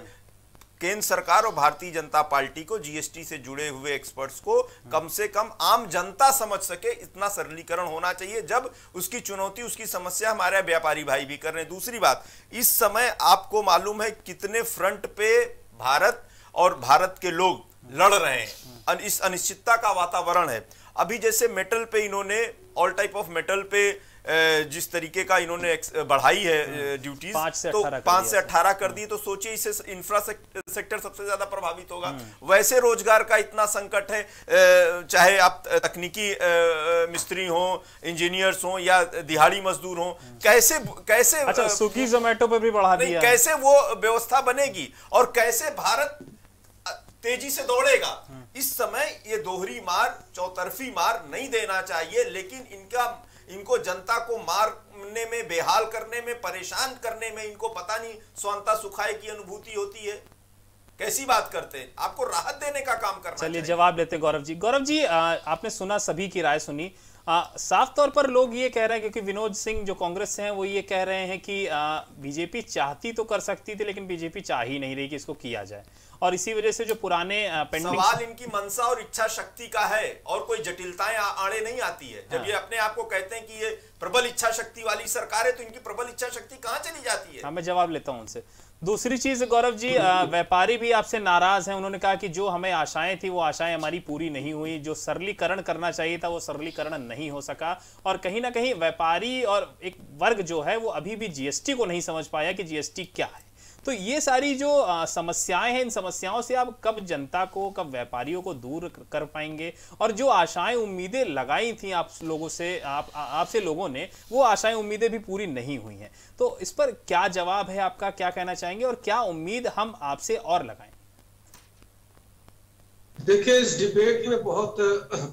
केंद्र सरकार और भारतीय जनता पार्टी को जीएसटी से जुड़े हुए एक्सपर्ट्स को कम से कम आम जनता समझ सके इतना सरलीकरण होना चाहिए, जब उसकी चुनौती, उसकी समस्या हमारे व्यापारी भाई भी कर रहे हैं। दूसरी बात, इस समय आपको मालूम है कितने फ्रंट पे भारत और भारत के लोग लड़ रहे हैं इस अनिश्चितता का वातावरण है। अभी जैसे मेटल पे इन्होंने ऑल टाइप ऑफ़ मेटल पे जिस तरीके का इन्होंने बढ़ाई है ड्यूटीज़ तो पाँच से अठारह कर दी तो सोचिए इससे इंफ्रा सेक्टर सबसे ज़्यादा प्रभावित होगा। हम्म। वैसे रोज़गार का इतना संकट है चाहे आप तकनीकी मिस्त्री हो इंजीनियर्स हो या दिहाड़ी मजदूर हो कैसे कैसे अच्छा, स्विगी जोमेटो पे भी बढ़ा दिया। कैसे वो व्यवस्था बनेगी और कैसे भारत तेज़ी से दौड़ेगा। इस समय ये दोहरी मार चौतरफी मार नहीं देना चाहिए लेकिन इनका इनको जनता को मारने में बेहाल करने में परेशान करने में इनको पता नहीं स्वंता सुखाए की अनुभूति होती है। कैसी बात करते हैं? आपको राहत देने का काम करना चलिए जवाब लेते गौरव जी। गौरव जी आ, आपने सुना सभी की राय सुनी। आ, साफ़ तौर पर लोग ये कह रहे हैं क्योंकि विनोद सिंह जो कांग्रेस से हैं वो ये कह रहे हैं कि बीजेपी चाहती तो कर सकती थी लेकिन बीजेपी चाह ही नहीं रही कि इसको किया जाए। और इसी वजह से जो पुराने पेंडिंग सवाल इनकी मनसा और इच्छा शक्ति का है और कोई जटिलताएँ आड़े नहीं आती है। जब हाँ। ये अपने आप को कहते हैं कि ये प्रबल इच्छा शक्ति वाली सरकार है तो इनकी प्रबल इच्छा शक्ति कहाँ चली जाती है? हाँ मैं जवाब लेता हूँ उनसे। दूसरी चीज़, गौरव जी व्यापारी भी आपसे नाराज़ हैं। उन्होंने कहा कि जो हमें आशाएँ थी, वो आशाएँ हमारी पूरी नहीं हुई। जो सरलीकरण करना चाहिए था, वो सरलीकरण नहीं हो सका। और कहीं ना कहीं व्यापारी और एक वर्ग जो है, वो अभी भी जीएसटी को नहीं समझ पाया कि जीएसटी क्या है। तो ये सारी जो समस्याएँ हैं, इन समस्याओं से आप कब जनता को, कब व्यापारियों को दूर कर पाएँगे? और जो आशाएँ, उम्मीदें लगाई थी आप लोगों से, आप आपसे लोगों ने, वो आशाएँ, उम्मीदें भी पूरी नहीं हुई हैं। तो इस पर क्या जवाब है आपका? क्या कहना चाहेंगे? और क्या उम्मीद हम आपसे और लगाएँ? देखिए, इस डिबेट में बहुत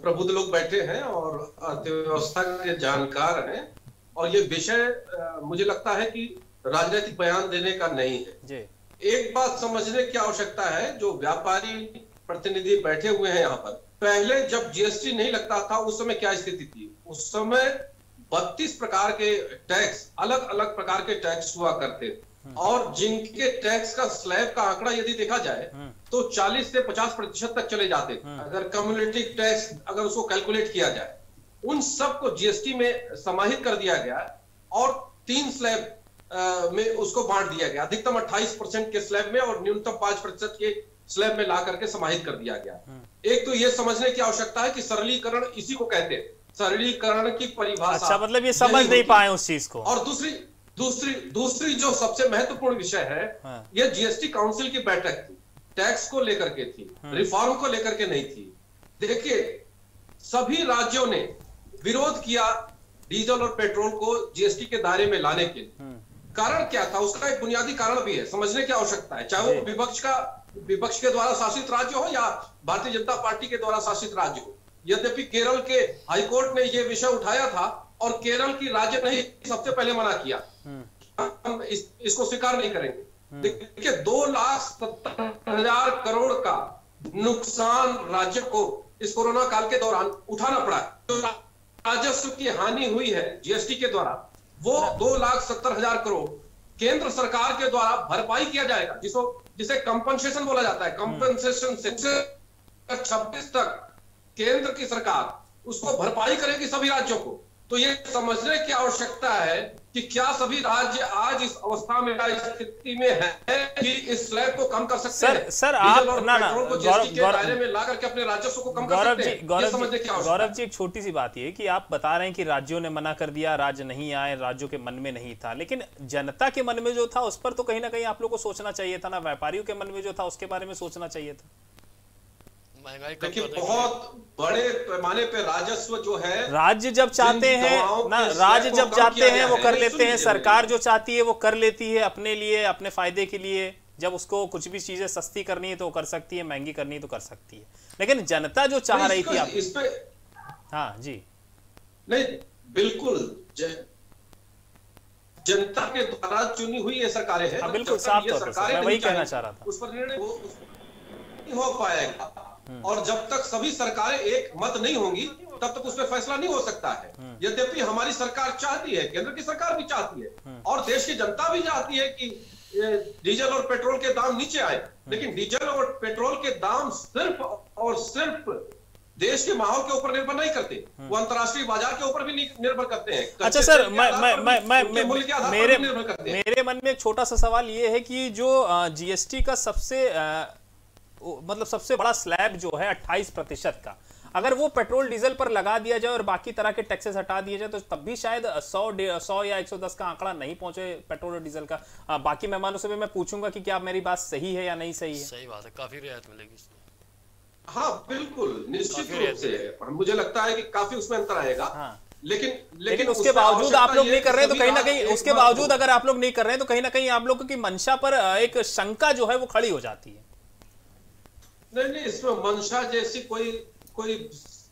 प्रबुद्ध लोग बैठे हैं और अर्थव्यवस्था के जानकार हैं। और ये विषय मुझे लगता है कि राजनीतिक बयान देने का नहीं है जी। एक बात समझने की आवश्यकता है जो व्यापारी प्रतिनिधि बैठे हुए हैं यहाँ पर पहले जब जीएसटी नहीं लगता था उस समय क्या स्थिति थी उस समय बत्तीस प्रकार के टैक्स अलग अलग प्रकार के टैक्स हुआ करते हम्म। और जिनके टैक्स का स्लैब का आंकड़ा यदि देखा जाए हम्म। तो 40 से 50 प्रतिशत तक चले जाते हम्म। अगर कम्युनिटी टैक्स अगर उसको कैलकुलेट किया जाए उन सबको जीएसटी में समाहित कर दिया गया और तीन स्लैब में उसको बांट दिया गया। अधिकतम 28 परसेंट के स्लैब में और न्यूनतम पाँच प्रतिशत के स्लैब में ला करके समाहित कर दिया गया। हम्म। एक तो ये समझने की आवश्यकता है कि सरलीकरण इसी को कहते हैं। सरलीकरण की परिभाषा। अच्छा मतलब ये समझ नहीं पाए उस चीज़ को। और दूसरी दूसरी दूसरी जो सबसे महत्वपूर्ण विषय है हाँ। ये जीएसटी काउंसिल की बैठक थी। टैक्स को लेकर के थी। रिफॉर्म हाँ। को लेकर के नहीं थी। देखिए सभी राज्यों ने विरोध किया डीजल और पेट्रोल को जीएसटी के दायरे में लाने के लिए। हाँ। कारण क्या था? उसका एक बुनियादी कारण भी है समझने की आवश्यकता है। चाहे वो विपक्ष का विपक्ष के द्वारा शासित राज्य हो या भारतीय जनता पार्टी के द्वारा शासित राज्य हो। यद्यपि केरल के हाईकोर्ट ने यह विषय उठाया था और केरल की राज्य ने सबसे पहले मना किया। हम्म। हम इस, इसको स्वीकार नहीं करेंगे। हम्म। देखिए दो लाख सत्तर हज़ार करोड़ का नुकसान राज्य को इस कोरोना काल के दौरान उठाना पड़ा। जो राजस्व की हानि हुई है जीएसटी के द्वारा वो दो लाख सत्तर हज़ार करोड़ केंद्र सरकार के द्वारा भरपाई किया जाएगा जिसको जिसे कंपनसेशन बोला जाता है। कंपनसेशन से छब्बीस तक केंद्र की सरकार उसको भरपाई करेगी सभी राज्यों को। तो ये समझने की आवश्यकता है कि क्या सभी राज्य आज इस अवस्था में स्थिति में है कि इस स्लैब को कम कर सकते सर हैं? सर आप ना ना गौरव के में ला करके अपने राजस्व को कम कर गौरव सकते जी हैं। गौरव जी गौरव जी एक छोटी सी बात ये है कि आप बता रहे हैं कि राज्यों ने मना कर दिया राज्य नहीं आए राज्यों के मन में नहीं था। लेकिन जनता के मन में जो था उस पर तो कहीं ना कहीं आप लोग को सोचना चाहिए था ना व्यापारियों के मन में जो था उसके बारे में सोचना चाहिए था। महँगाई देखिए बहुत बड़े पैमाने पे राजस्व जो है राज्य जब चाहते हैं ना राज्य जब चाहते हैं वो है, कर लेते हैं। सरकार जो चाहती है वो कर लेती है अपने लिए अपने फ़ायदे के लिए। जब उसको कुछ भी चीज़ें सस्ती करनी है तो वो कर सकती है महँगी करनी है तो कर सकती है। लेकिन जनता जो चाह रही थी आप इस पे हाँ जी। नहीं बिल्कुल जनता के द्वारा चुनी हुई ये सरकारें हैं। हाँ, बिल्कुल, साफ़ तौर पर मैं वही कहना चाह रहा था। उस पर निर्णय हो हो पाएगा। और जब तक सभी सरकारें एक मत नहीं होंगी तब तक उस पर फैसला नहीं हो सकता है। यद्यपि हमारी सरकार चाहती है केंद्र की सरकार भी चाहती है और देश की जनता भी चाहती है कि डीजल और पेट्रोल के दाम नीचे आए। लेकिन डीजल और पेट्रोल के दाम सिर्फ़ और सिर्फ़ देश के माहौल के ऊपर निर्भर नहीं करते। वो अंतर्राष्ट्रीय बाज़ार के ऊपर भी निर्भर करते हैं। अच्छा सर मैं मैं मैं मेरे मेरे मन में एक छोटा सा सवाल ये है कि जो जीएसटी का सबसे मतलब सबसे बड़ा स्लैब जो है 28 प्रतिशत का। अगर वो पेट्रोल डीजल पर लगा दिया जाए और बाकी तरह के टैक्सेस हटा दिए जाए तो तब भी शायद 100 100 या 110 का आंकड़ा नहीं पहुँचे पेट्रोल और डीजल का। अ, बाकी मेहमानों से भी मैं पूछूँगा कि क्या मेरी बात सही है या नहीं सही है। सही बात है काफ़ी रियायत मिलेगी इसमें। हाँ बिल्कुल निश्चित रूप से। मुझे लगता है कि काफ़ी उसमें अंतर आएगा। हाँ। लेकिन लेकिन, लेकिन उसके बावजूद आप लोग नहीं कर रहे हैं तो कहीं ना कहीं उसके बावजूद अगर आप लोग नहीं कर रहे हैं तो कहीं ना कहीं आप लोगों की मंशा पर एक शंका जो है वो खड़ी हो जाती है। नहीं नहीं इसमें मंशा जैसी कोई कोई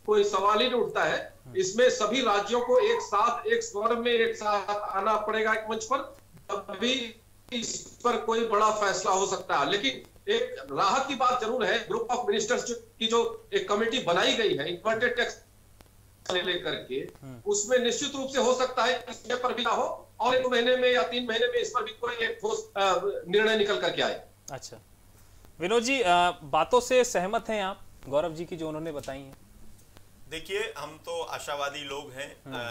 कोई सवाल ही नहीं उठता है। इसमें सभी राज्यों को एक साथ एक स्वर में एक साथ आना पड़ेगा एक मंच पर। तभी इस पर कोई बड़ा फैसला हो सकता है। लेकिन एक राहत की बात ज़रूर है ग्रुप ऑफ़ मिनिस्टर्स की जो एक कमेटी बनाई गई है इन्वर्टेड टैक्स लेकर के उसमें निश्चित रूप से हो सकता है इस पर भी ना हो और एक महीने में या तीन महीने में इस पर भी कोई एक ठोस निर्णय निकल करके आए। अच्छा। विनोद जी बातों से सहमत हैं आप? गौरव जी की जो उन्होंने बताई हैं। देखिए हम तो आशावादी लोग हैं। अ,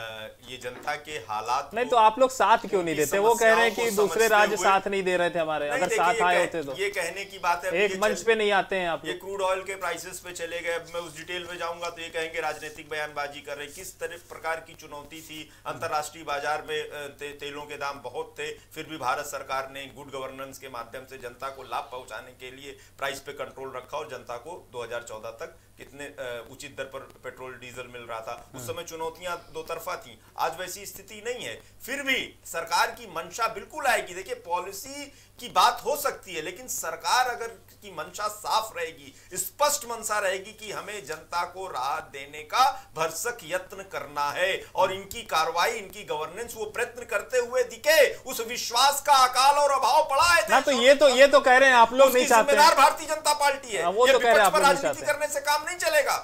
ये जनता के हालात नहीं तो आप लोग साथ क्यों नहीं देते? वो कह रहे हैं कि दूसरे राज्य साथ नहीं दे रहे थे हमारे। अगर साथ आए होते तो। ये कहने की बात है एक मंच पे नहीं आते हैं आप ये क्रूड ऑयल के प्राइसेस पे चले गए। मैं उस डिटेल में जाऊँगा तो ये कहेंगे राजनीतिक बयानबाजी कर रहे। किस तरह प्रकार की चुनौती थी? अंतर्राष्ट्रीय बाज़ार में तेलों के दाम बहुत थे। फिर भी भारत सरकार ने गुड गवर्नेंस के माध्यम से जनता को लाभ पहुँचाने के लिए प्राइस पे कंट्रोल रखा और जनता को 2014 तक कितने उचित दर पर पेट्रोल डीजल मिल रहा था। उस समय चुनौतियाँ दो तरफा थी। आज वैसी स्थिति नहीं है। फिर भी सरकार की मंशा बिल्कुल आएगी। देखिए पॉलिसी की बात हो सकती है लेकिन सरकार अगर की मंशा साफ़ रहेगी स्पष्ट मंशा रहेगी कि हमें जनता को राहत देने का भरसक यत्न करना है और इनकी कार्रवाई इनकी गवर्नेंस वो प्रयत्न करते हुए दिखे उस विश्वास का अकाल और अभाव पड़ा है ना तो ये तो ये तो कह रहे हैं आप लोग नहीं चाहते। जिम्मेदार भारतीय जनता पार्टी है। हाँ, वो तो कह रहे हैं राजनीति करने से काम नहीं चलेगा।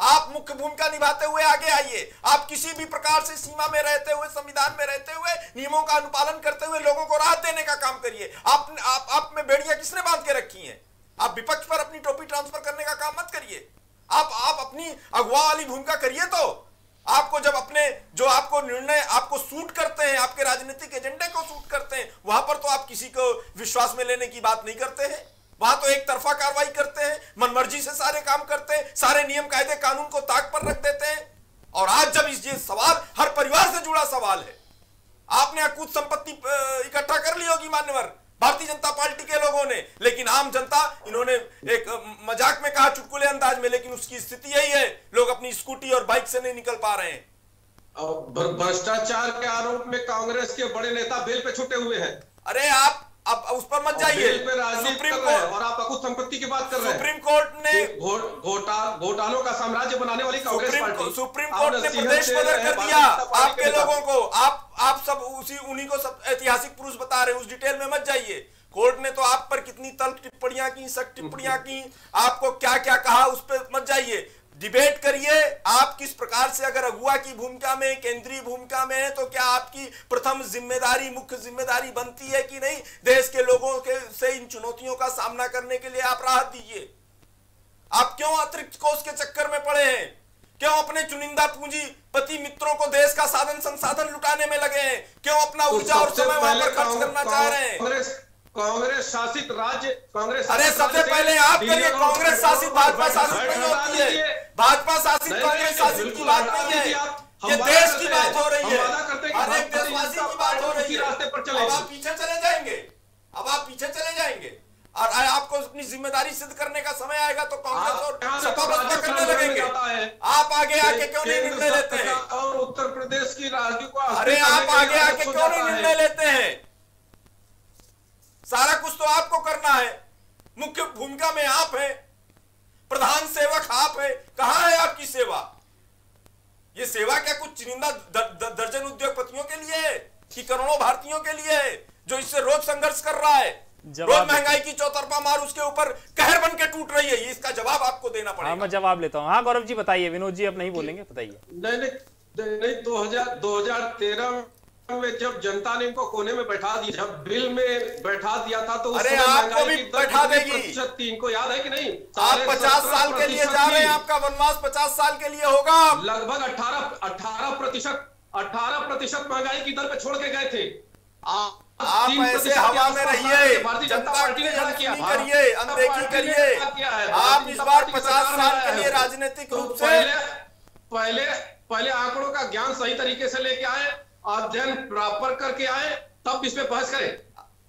आप मुख्य भूमिका निभाते हुए आगे आइए। आप किसी भी प्रकार से सीमा में रहते हुए संविधान में रहते हुए नियमों का अनुपालन करते हुए लोगों को राहत देने का काम करिए। आप आप, आप में भेड़िया किसने बाँध के रखी हैं? आप विपक्ष पर अपनी टोपी ट्रांसफ़र करने का काम मत करिए। आप आप अपनी अगुवा वाली भूमिका करिए तो। आपको जब अपने जो आपको निर्णय आपको सूट करते हैं आपके राजनीतिक एजेंडे को सूट करते हैं वहाँ पर तो आप किसी को विश्वास में लेने की बात नहीं करते हैं। वहाँ तो एक तरफा कार्रवाई करते हैं मनमर्जी से सारे काम करते हैं सारे नियम कायदे कानून को ताक पर रख देते हैं। और आज जब इस ये सवाल हर परिवार से जुड़ा सवाल है। आपने कुछ संपत्ति इकट्ठा कर ली होगी मान्यवर भारतीय जनता पार्टी के लोगों ने। लेकिन आम जनता इन्होंने एक मज़ाक में कहा चुटकुले अंदाज में लेकिन उसकी स्थिति यही है लोग अपनी स्कूटी और बाइक से नहीं निकल पा रहे हैं। भ्रष्टाचार के आरोप में कांग्रेस के बड़े नेता बेल पे छुटे हुए हैं। अरे आप अब उस पर मत जाइए। सुप्रीम कोर्ट और आप अकुत संपत्ति की बात कर रहे हैं। सुप्रीम कोर्ट ने घोटा घोटालों का साम्राज्य बनाने वाली कांग्रेस पार्टी। सुप्रीम कोर्ट ने प्रदेश बदल कर दिया आपके लोगों को। आप आप सब उसी उन्हीं को सब ऐतिहासिक पुरुष बता रहे हैं। उस डिटेल में मत जाइए। कोर्ट ने तो आप पर कितनी तल्ख टिप्पणियाँ की सख्त टिप्पणियाँ की। आपको क्या क्या कहा उस पर मत जाइए। डिबेट करिए। आप किस प्रकार से अगर अगुआ की भूमिका में केंद्रीय भूमिका में है तो क्या आपकी प्रथम ज़िम्मेदारी मुख्य ज़िम्मेदारी बनती है कि नहीं? देश के लोगों के से इन चुनौतियों का सामना करने के लिए आप राहत दीजिए। आप क्यों अतिरिक्त कोष के चक्कर में पड़े हैं? क्यों अपने चुनिंदा पूंजीपति मित्रों को देश का साधन संसाधन लुटाने में लगे हैं? क्यों अपना तो ऊर्जा और समय वहाँ पर खर्च करना चाह रहे हैं? कांग्रेस शासित राज्य कांग्रेस अरे सबसे पहले आप करिए कांग्रेस शासित भाजपा शासित नहीं होती है। भाजपा शासित कांग्रेस शासित की बात नहीं है। ये देश की बात हो रही है। हर एक देशवासी की बात हो रही है। रास्ते पर अब आप पीछे चले जाएँगे। अब आप पीछे चले जाएँगे। और आपको अपनी ज़िम्मेदारी सिद्ध करने का समय आएगा तो कांग्रेस और सपा बसपा करने लगेंगे। आप आगे आके क्यों नहीं निर्णय लेते हैं? और उत्तर प्रदेश की राजनीति को अरे आप आगे आके क्यों नहीं निर्णय लेते हैं? सारा कुछ तो आपको करना है। मुख्य भूमिका में आप हैं। प्रधान सेवक आप हैं। कहाँ है आपकी सेवा? ये सेवा क्या कुछ चुनिंदा दर, दर, दर्जन उद्योगपतियों के लिए है? कि करोड़ों भारतीयों के लिए है जो इससे रोज संघर्ष कर रहा है? रोज महँगाई की चौतरफा मार उसके ऊपर कहर बन के टूट रही है। ये इसका जवाब आपको देना हाँ पड़ेगा। मैं जवाब लेता हूँ। हाँ गौरव जी बताइए। विनोद जी अब नहीं बोलेंगे बताइए। नहीं नहीं नहीं दो हज़ार दो हज़ार तेरह में जब जनता ने इनको कोने में बैठा दिया जब बिल में बैठा दिया था तो अरे आपको भी बैठा देगी। थी इनको याद है कि नहीं? आप पचास साल के लिए जा रहे हैं आपका वनवास पचास साल के लिए होगा। लगभग अठारह अठारह प्रतिशत अठारह प्रतिशत महँगाई की दर पे छोड़ के गए थे। आ- आप ऐसे हवा में रहिए जनता पार्टी ने किया करिए अनदेखी करिए? आप इस बार पचास साल के लिए राजनीतिक तो रूप से पहले पहले पहले आंकड़ों का ज्ञान सही तरीके से लेके आए। अध्ययन प्रॉपर करके आए तब इस पे बहस करें।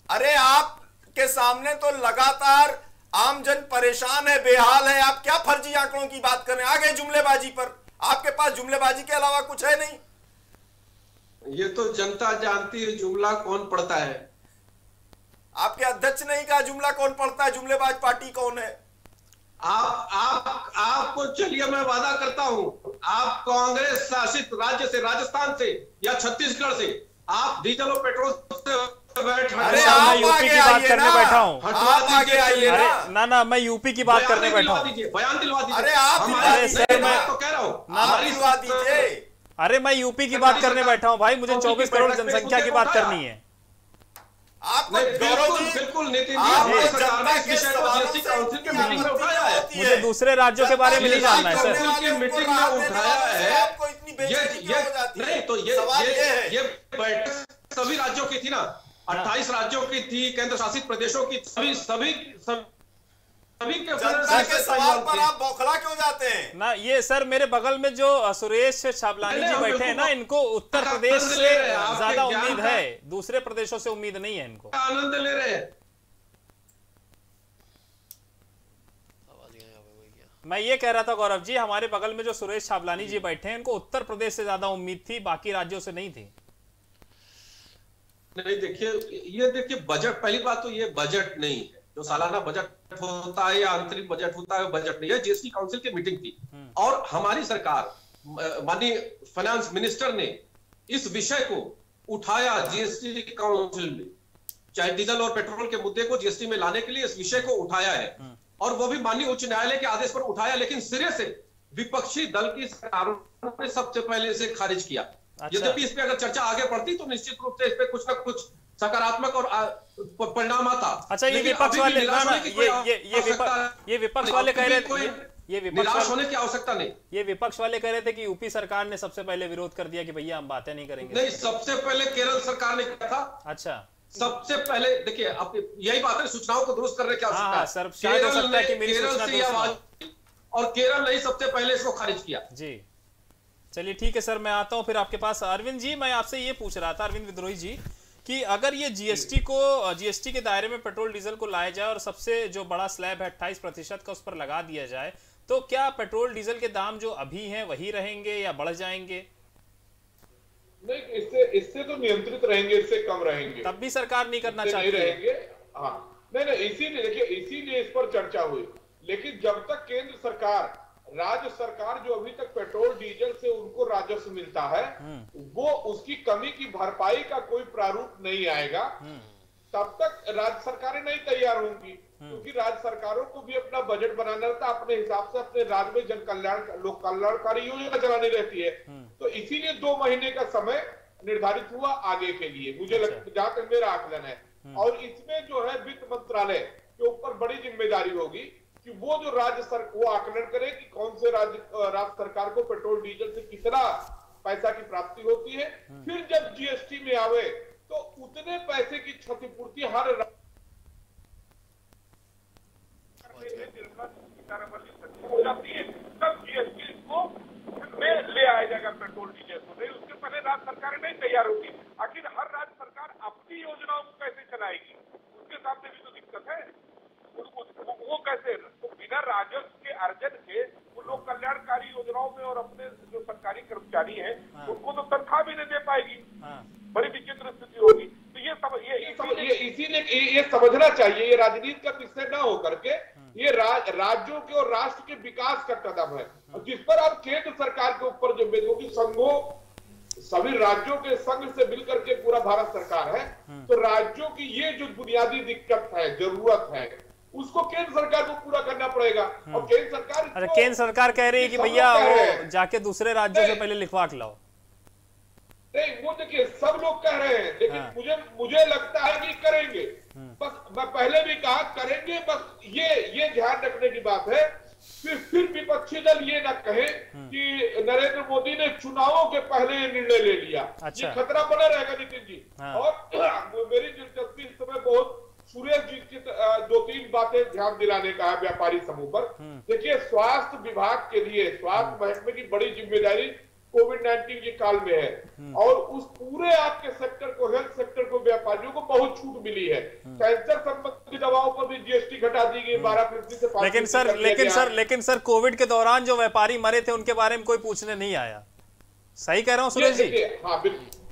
अरे आपके सामने तो लगातार आमजन परेशान है बेहाल है। आप क्या फर्जी आंकड़ों की बात कर रहे हैं? आगे जुमलेबाजी पर। आपके पास जुमलेबाजी के अलावा कुछ है नहीं। ये तो जनता जानती है जुमला कौन पढ़ता है। आपके अध्यक्ष ने ही कहा जुमला कौन पढ़ता है? जुमलेबाज पार्टी कौन है? आप आप आपको चलिए मैं वादा करता हूँ आप कांग्रेस शासित राज्य से राजस्थान से या छत्तीसगढ़ से आप डीजल और पेट्रोल से अरे आप यूपी आगे की बात आइए करने ना। बैठा हूँ। आप आगे आइए ना। ना ना मैं यूपी की बात करने बैठा हूँ। बयान दिलवा दीजिए। अरे आप मैं तो कह रहा हूँ। दिलवा दीजिए। अरे मैं यूपी की बात करने बैठा हूँ। भाई मुझे चौबीस करोड़ जनसंख्या की बात करनी है। आपको गौरव बिल्कुल है। मुझे दूसरे राज्यों के बारे में नहीं जानना है सर। की मीटिंग में उठाया है आपको इतनी ये ये क्यों हो जाती है नहीं तो ये ये ये बैठक सभी राज्यों की थी ना 28 राज्यों की थी केंद्र शासित प्रदेशों की सभी सभी सभी जनता के सवाल पर आप बौखला क्यों जाते हैं? ना ये सर मेरे बगल में जो सुरेश छाबलानी जी बैठे हैं ना इनको उत्तर प्रदेश से ज़्यादा उम्मीद है। दूसरे प्रदेशों से उम्मीद नहीं है इनको। आनंद ले रहे हैं। मैं ये कह रहा था गौरव जी हमारे बगल में जो सुरेश छाबलानी जी बैठे हैं इनको उत्तर प्रदेश से ज़्यादा उम्मीद थी बाकी राज्यों से नहीं थी। नहीं देखिए ये देखिए बजट पहली बात तो ये बजट नहीं है। जो सालाना बजट होता है या आंतरिक बजट होता है बजट नहीं है। जीएसटी काउंसिल की मीटिंग थी। और हमारी सरकार माननीय फाइनेंस मिनिस्टर ने इस विषय को उठाया जीएसटी काउंसिल में चाहे डीजल और पेट्रोल के मुद्दे को जीएसटी में लाने के लिए इस विषय को उठाया है। और वो भी माननीय उच्च न्यायालय के आदेश पर उठाया लेकिन सिरे से विपक्षी दल की सरकारों ने सबसे पहले इसे खारिज किया। अच्छा। यद्यपि इस पे अगर चर्चा आगे बढ़ती तो निश्चित रूप से इस पे कुछ ना कुछ सकारात्मक और परिणाम आता। अच्छा ये विपक्ष वाले ना ना ये ये ये विपक्ष ये विपक्ष वाले कह रहे थे ये विपक्ष होने की आवश्यकता नहीं। ये विपक्ष वाले कह रहे थे कि यूपी सरकार ने सबसे पहले विरोध कर दिया कि भैया हम बातें नहीं करेंगे। नहीं सबसे पहले केरल सरकार ने किया था। अच्छा। सबसे पहले देखिए अब यही बात है सूचनाओं को दुरुस्त करने की हाँ, आवश्यकता हाँ, सर, मेरी केरल से। आवाज़ और केरल ने सबसे पहले इसको खारिज किया। जी। चलिए ठीक है सर मैं आता हूँ फिर आपके पास। अरविंद जी मैं आपसे ये पूछ रहा था अरविंद विद्रोही जी कि अगर ये जीएसटी को जीएसटी के दायरे में पेट्रोल डीजल को लाया जाए और सबसे जो बड़ा स्लैब है अट्ठाईस प्रतिशत का उस पर लगा दिया जाए तो क्या पेट्रोल डीजल के दाम जो अभी हैं वही रहेंगे या बढ़ जाएँगे? नहीं इससे इससे तो नियंत्रित रहेंगे इससे कम रहेंगे। तब भी सरकार नहीं करना नहीं चाहती रहेंगे हाँ। नहीं नहीं इसीलिए देखिए इसीलिए इस पर चर्चा हुई। लेकिन जब तक केंद्र सरकार राज्य सरकार जो अभी तक पेट्रोल डीजल से उनको राजस्व मिलता है वो उसकी कमी की भरपाई का कोई प्रारूप नहीं आएगा। तब तक राज्य सरकारें नहीं तैयार होंगी क्योंकि राज्य सरकारों को भी अपना बजट बनाना रहता है अपने हिसाब से अपने राज्य में जन कल्याण लोक कल्याणकारी योजना चलानी रहती है। तो इसीलिए दो महीने का समय निर्धारित हुआ आगे के लिए। मुझे जहाँ तक मेरा आकलन है। और इसमें जो है वित्त मंत्रालय के ऊपर बड़ी ज़िम्मेदारी होगी कि वो जो राज्य सर वो आकलन करे कि कौन से राज्य राज्य सरकार को पेट्रोल डीजल से कितना पैसा की प्राप्ति होती है। फिर जब जीएसटी में आवे तो उतने पैसे की क्षतिपूर्ति हर हो जाती है तब जीएसटी को में ले आया जाएगा पेट्रोल डीजल को। नहीं उसके पहले राज्य सरकारें नहीं तैयार होगी। आखिर हर राज्य सरकार अपनी योजनाओं को कैसे चलाएगी? उसके सामने भी तो दिक्कत है। वो कैसे? तो बिना राजस्व के अर्जन के वो लोग कल्याणकारी योजनाओं में और अपने जो सरकारी कर्मचारी हैं हाँ। उनको तो तनख्वाह भी नहीं दे पाएगी। हाँ। बड़ी विचित्र स्थिति होगी। तो ये समझ ये इसीलिए ये समझना चाहिए। ये राजनीति का विषय न होकर के ये राज, राज्यों के और राष्ट्र के विकास का कदम है। जिस पर अब केंद्र सरकार के ऊपर जो क्योंकि संघों सभी राज्यों के संघ से मिलकर के पूरा भारत सरकार है। तो राज्यों की ये जो बुनियादी दिक्कत है ज़रूरत है उसको केंद्र सरकार को पूरा करना पड़ेगा और हम्म। केंद्र सरकार अरे केंद्र सरकार कह रही है कि भैया वो जाके दूसरे राज्यों से पहले लिखवा के लाओ नहीं वो देखिए सब लोग कह रहे हैं लेकिन हाँ। मुझे मुझे लगता है कि करेंगे हम्म। बस मैं पहले भी कहा करेंगे बस ये ये ध्यान रखने की बात है फिर फिर विपक्षी दल ये ना कहे हम्म। कि नरेंद्र मोदी ने चुनावों के पहले निर्णय ले लिया अच्छा। ये खतरा बना रहेगा नितिन जी हाँ। और मेरी दिलचस्पी इस समय बहुत सुरेश जी की दो तीन बातें ध्यान दिलाने का है व्यापारी समूह पर। हम्म। देखिए स्वास्थ्य विभाग के लिए स्वास्थ्य महकमे की बड़ी ज़िम्मेदारी कोविड नाइन्टीन के काल में है। हम्म। और उस पूरे आपके सेक्टर को हेल्थ सेक्टर को व्यापारियों को बहुत छूट मिली है। हम्म। कैंसर संबंधी दवाओं पर भी जीएसटी घटा दी गई बारह फ़ीसदी से लेकिन सर लेकिन सर लेकिन सर कोविड के दौरान जो व्यापारी मरे थे उनके बारे में कोई पूछने नहीं आया। सही कह रहा हूँ सुरेश जी? हाँ बिल्कुल।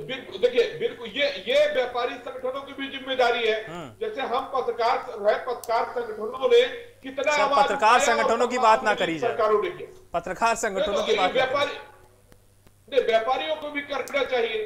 देखिए बिल्कुल ये ये व्यापारी संगठनों की भी ज़िम्मेदारी है। हम्म। जैसे हम पत्रकार पत्रकार संगठनों ने कितना पत्रकार संगठनों की बात ना करी जाए। सरकारों ने पत्रकार संगठनों की बात व्यापारी व्यापारियों को भी करना चाहिए।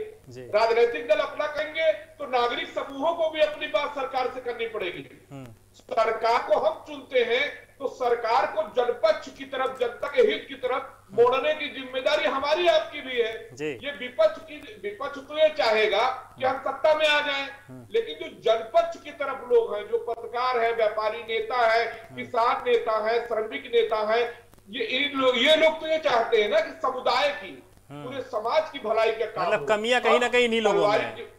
राजनीतिक दल अपना कहेंगे तो नागरिक समूहों को भी अपनी बात सरकार से करनी पड़ेगी। हम्म। सरकार को हम चुनते हैं तो सरकार को जनपक्ष की तरफ़ जनता के हित की तरफ़ मोड़ने की ज़िम्मेदारी हमारी आपकी भी है ये विपक्ष की विपक्ष तो ये चाहेगा कि हम सत्ता में आ जाएँ हम्म। लेकिन जो जनपक्ष की तरफ़ लोग हैं जो पत्रकार है व्यापारी नेता है हम्म। किसान नेता है श्रमिक नेता है ये ये लोग तो ये चाहते हैं ना कि समुदाय की हम्म। पूरे समाज की भलाई का काम मतलब कमियाँ कहीं ना कहीं नहीं लोगों में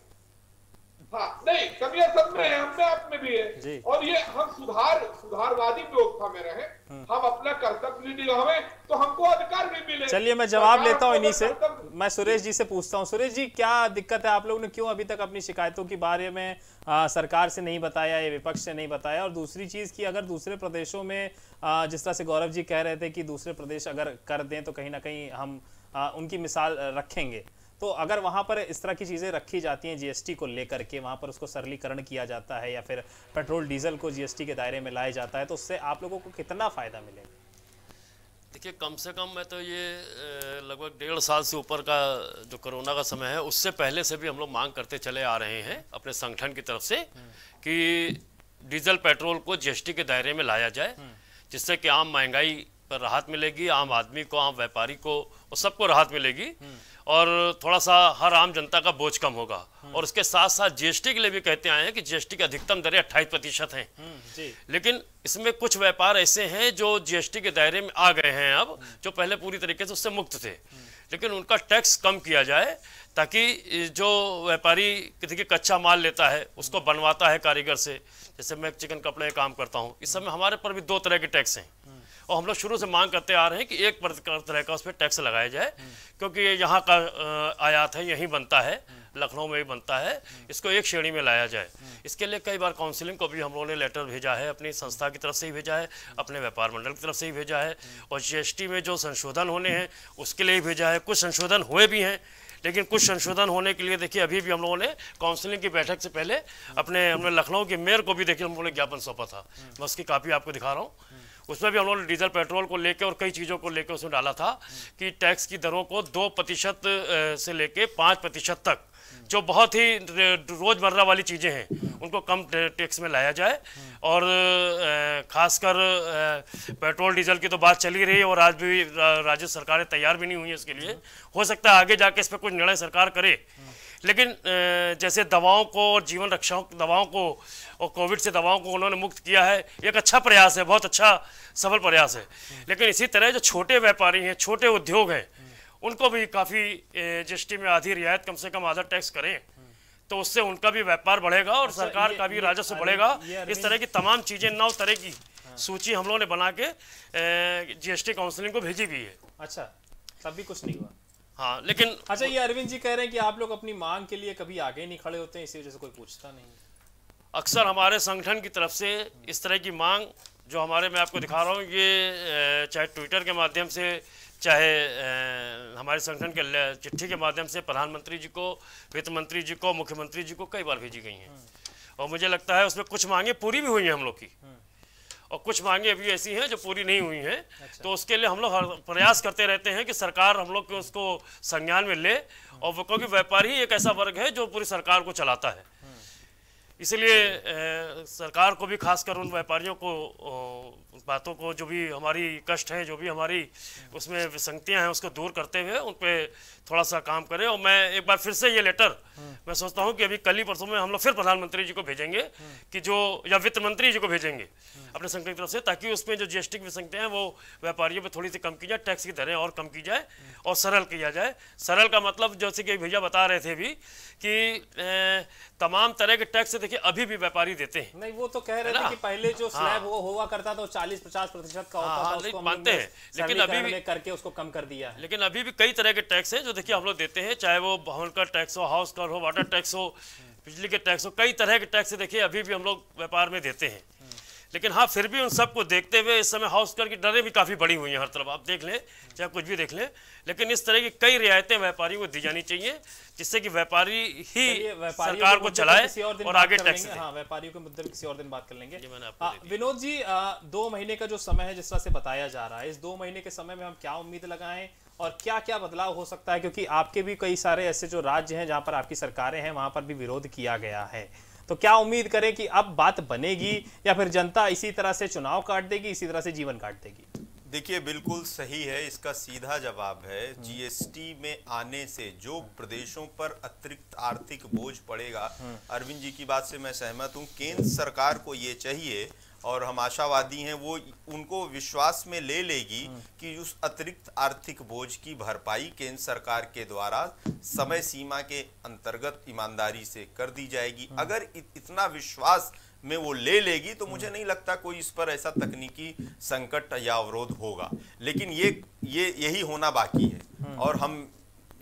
हाँ नहीं कमियाँ सब में है। हम में आप में भी है। और ये हम सुधार सुधारवादी व्यवस्था में रहे। हम्म। हम अपना कर्तव्य निभावे तो हमको अधिकार भी मिले। चलिए मैं जवाब लेता हूँ इन्हीं से। मैं सुरेश जी से पूछता हूँ। सुरेश जी क्या दिक्कत है? आप लोगों ने क्यों अभी तक अपनी शिकायतों के बारे में आ, सरकार से नहीं बताया या विपक्ष से नहीं बताया? और दूसरी चीज़ की अगर दूसरे प्रदेशों में आ, जिस तरह से गौरव जी कह रहे थे कि दूसरे प्रदेश अगर कर दें तो कहीं ना कहीं हम आ, उनकी मिसाल रखेंगे। तो अगर वहाँ पर इस तरह की चीज़ें रखी जाती हैं जीएसटी को लेकर के वहाँ पर उसको सरलीकरण किया जाता है या फिर पेट्रोल डीजल को जीएसटी के दायरे में लाया जाता है तो उससे आप लोगों को कितना फ़ायदा मिलेगा? देखिए कम से कम मैं तो ये लगभग डेढ़ साल से ऊपर का जो कोरोना का समय है उससे पहले से भी हम लोग मांग करते चले आ रहे हैं अपने संगठन की तरफ़ से कि डीजल पेट्रोल को जीएसटी के दायरे में लाया जाए जिससे कि आम महँगाई पर राहत मिलेगी आम आदमी को आम व्यापारी को और सबको राहत मिलेगी। और थोड़ा सा हर आम जनता का बोझ कम होगा। और उसके साथ साथ जीएसटी के लिए भी कहते आए हैं कि जीएसटी की अधिकतम दरें अट्ठाईस प्रतिशत हैं। लेकिन इसमें कुछ व्यापार ऐसे हैं जो जीएसटी के दायरे में आ गए हैं अब जो पहले पूरी तरीके से उससे मुक्त थे। लेकिन उनका टैक्स कम किया जाए ताकि जो व्यापारी देखिए कच्चा माल लेता है उसको बनवाता है कारीगर से। जैसे मैं चिकन कपड़े काम करता हूँ। इस समय हमारे पर भी दो तरह के टैक्स हैं। और हम लोग शुरू से मांग करते आ रहे हैं कि एक तरह का उस पर टैक्स लगाया जाए, क्योंकि ये यहाँ का आयात है, यहीं बनता है, लखनऊ में भी बनता है, इसको एक श्रेणी में लाया जाए। इसके लिए कई बार काउंसिलिंग को भी हम लोगों ने लेटर भेजा है, अपनी संस्था की तरफ़ से ही भेजा है, अपने व्यापार मंडल की तरफ़ से ही भेजा है, और जीएसटी में जो संशोधन होने हैं, उसके लिए भेजा है। कुछ संशोधन हुए भी हैं, लेकिन कुछ संशोधन होने के लिए देखिए, अभी भी हम लोगों ने काउंसिलिंग की बैठक से पहले अपने, हमने लखनऊ के मेयर को भी देखिए, हम लोगों ने ज्ञापन सौंपा था। मैं उसकी कापी आपको दिखा रहा हूँ। उसमें भी हम लोगों ने डीजल पेट्रोल को लेकर और कई चीज़ों को लेकर उसमें डाला था कि टैक्स की दरों को दो प्रतिशत से लेके पाँच प्रतिशत तक, जो बहुत ही रोज़मर्रा वाली चीज़ें हैं, उनको कम टैक्स में लाया जाए। और ख़ासकर पेट्रोल, डीजल की तो बात चली रही है और आज भी राज्य सरकारें तैयार भी नहीं हुई है इसके लिए। हो सकता है आगे जाके इस पर कुछ निर्णय सरकार करे लेकिन जैसे दवाओं को और जीवन रक्षा दवाओं को और कोविड से दवाओं को उन्होंने मुक्त किया है एक अच्छा प्रयास है बहुत अच्छा सफल प्रयास है। लेकिन इसी तरह जो छोटे व्यापारी हैं छोटे उद्योग हैं उनको भी काफ़ी जीएसटी में आधी रियायत कम से कम आधा टैक्स करें तो उससे उनका भी व्यापार बढ़ेगा और अच्छा, सरकार ये- का भी राजस्व बढ़ेगा। इस तरह की तमाम चीज़ें नौ तरह की सूची हम लोगों ने बना के जीएसटी काउंसिलिंग को भेजी भी है। अच्छा तब भी कुछ नहीं हुआ। हाँ लेकिन अच्छा ये अरविंद जी कह रहे हैं कि आप लोग अपनी मांग के लिए कभी आगे नहीं खड़े होते हैं इसी वजह से कोई पूछता नहीं अक्सर हमारे संगठन की तरफ़ से इस तरह की मांग जो हमारे मैं आपको दिखा रहा हूँ ये चाहे ट्विटर के माध्यम से चाहे हमारे संगठन के चिट्ठी के माध्यम से प्रधानमंत्री जी को वित्त मंत्री जी को मुख्यमंत्री जी को कई बार भेजी गई हैं। और मुझे लगता है उसमें कुछ मांगे पूरी भी हुई हैं हम लोग की। और कुछ मांगे अभी ऐसी हैं जो पूरी नहीं हुई हैं अच्छा। तो उसके लिए हम लोग हर प्रयास करते रहते हैं कि सरकार हम लोग के उसको संज्ञान में ले और वो क्योंकि व्यापारी ही एक ऐसा वर्ग है जो पूरी सरकार को चलाता है इसलिए सरकार को भी खासकर उन व्यापारियों को बातों को जो भी हमारी कष्ट हैं जो भी हमारी उसमें विसंगतियाँ हैं उसको दूर करते हुए उन पे थोड़ा सा काम करें और मैं एक बार फिर से ये लेटर मैं सोचता हूँ कि अभी कल ही परसों में हम लोग फिर प्रधानमंत्री जी को भेजेंगे कि जो या वित्त मंत्री जी को भेजेंगे अपने संगठन की तरफ़ से ताकि उसमें जो जीएसटी की विसंगतियाँ हैं वो व्यापारियों पे थोड़ी सी कम की जाए टैक्स की दरें और कम की जाए और सरल किया जाए। सरल का मतलब जैसे कि भैया बता रहे थे भी कि तमाम तरह के टैक्स देखिए अभी भी व्यापारी देते हैं। नहीं वो तो कह रहे थे कि पहले जो स्लैब वो हुआ करता था चालीस पचास प्रतिशत का होता हाँ, था हाँ, मानते हैं। लेकिन अभी भी- करके उसको कम कर दिया है। लेकिन अभी भी कई तरह के टैक्स हैं जो देखिए हम लोग देते हैं चाहे वो भवन का टैक्स हो हाउस का हो वाटर टैक्स हो बिजली के टैक्स हो कई तरह के टैक्स देखिए अभी भी हम लोग व्यापार में देते हैं। लेकिन हाँ फिर भी उन सबको देखते हुए इस समय हाउस कर की दरें भी काफ़ी बड़ी हुई हैं हर तरफ़। आप देख लें चाहे कुछ भी देख लें लेकिन इस तरह की कई रियायतें व्यापारियों को दी जानी चाहिए जिससे कि व्यापारी ही सरकार को चलाए और और आगे टैक्स हाँ व्यापारियों के मुद्दे पर किसी और दिन बात कर लेंगे। दी। विनोद जी दो महीने का जो समय है जिस तरह से बताया जा रहा है इस दो महीने के समय में हम क्या उम्मीद लगाएँ और क्या क्या बदलाव हो सकता है? क्योंकि आपके भी कई सारे ऐसे जो राज्य हैं जहाँ पर आपकी सरकारें हैं वहाँ पर भी विरोध किया गया है। तो क्या उम्मीद करें कि अब बात बनेगी या फिर जनता इसी तरह से चुनाव काट देगी इसी तरह से जीवन काट देगी? देखिए बिल्कुल सही है इसका सीधा जवाब है। जीएसटी में आने से जो प्रदेशों पर अतिरिक्त आर्थिक बोझ पड़ेगा अरविंद जी की बात से मैं सहमत हूँ। केंद्र सरकार को ये चाहिए और हम आशावादी हैं वो उनको विश्वास में ले लेगी कि उस अतिरिक्त आर्थिक बोझ की भरपाई केंद्र सरकार के द्वारा समय सीमा के अंतर्गत ईमानदारी से कर दी जाएगी। अगर इतना विश्वास में वो ले लेगी तो मुझे नहीं लगता कोई इस पर ऐसा तकनीकी संकट या अवरोध होगा। लेकिन ये ये यही होना बाकी है। और हम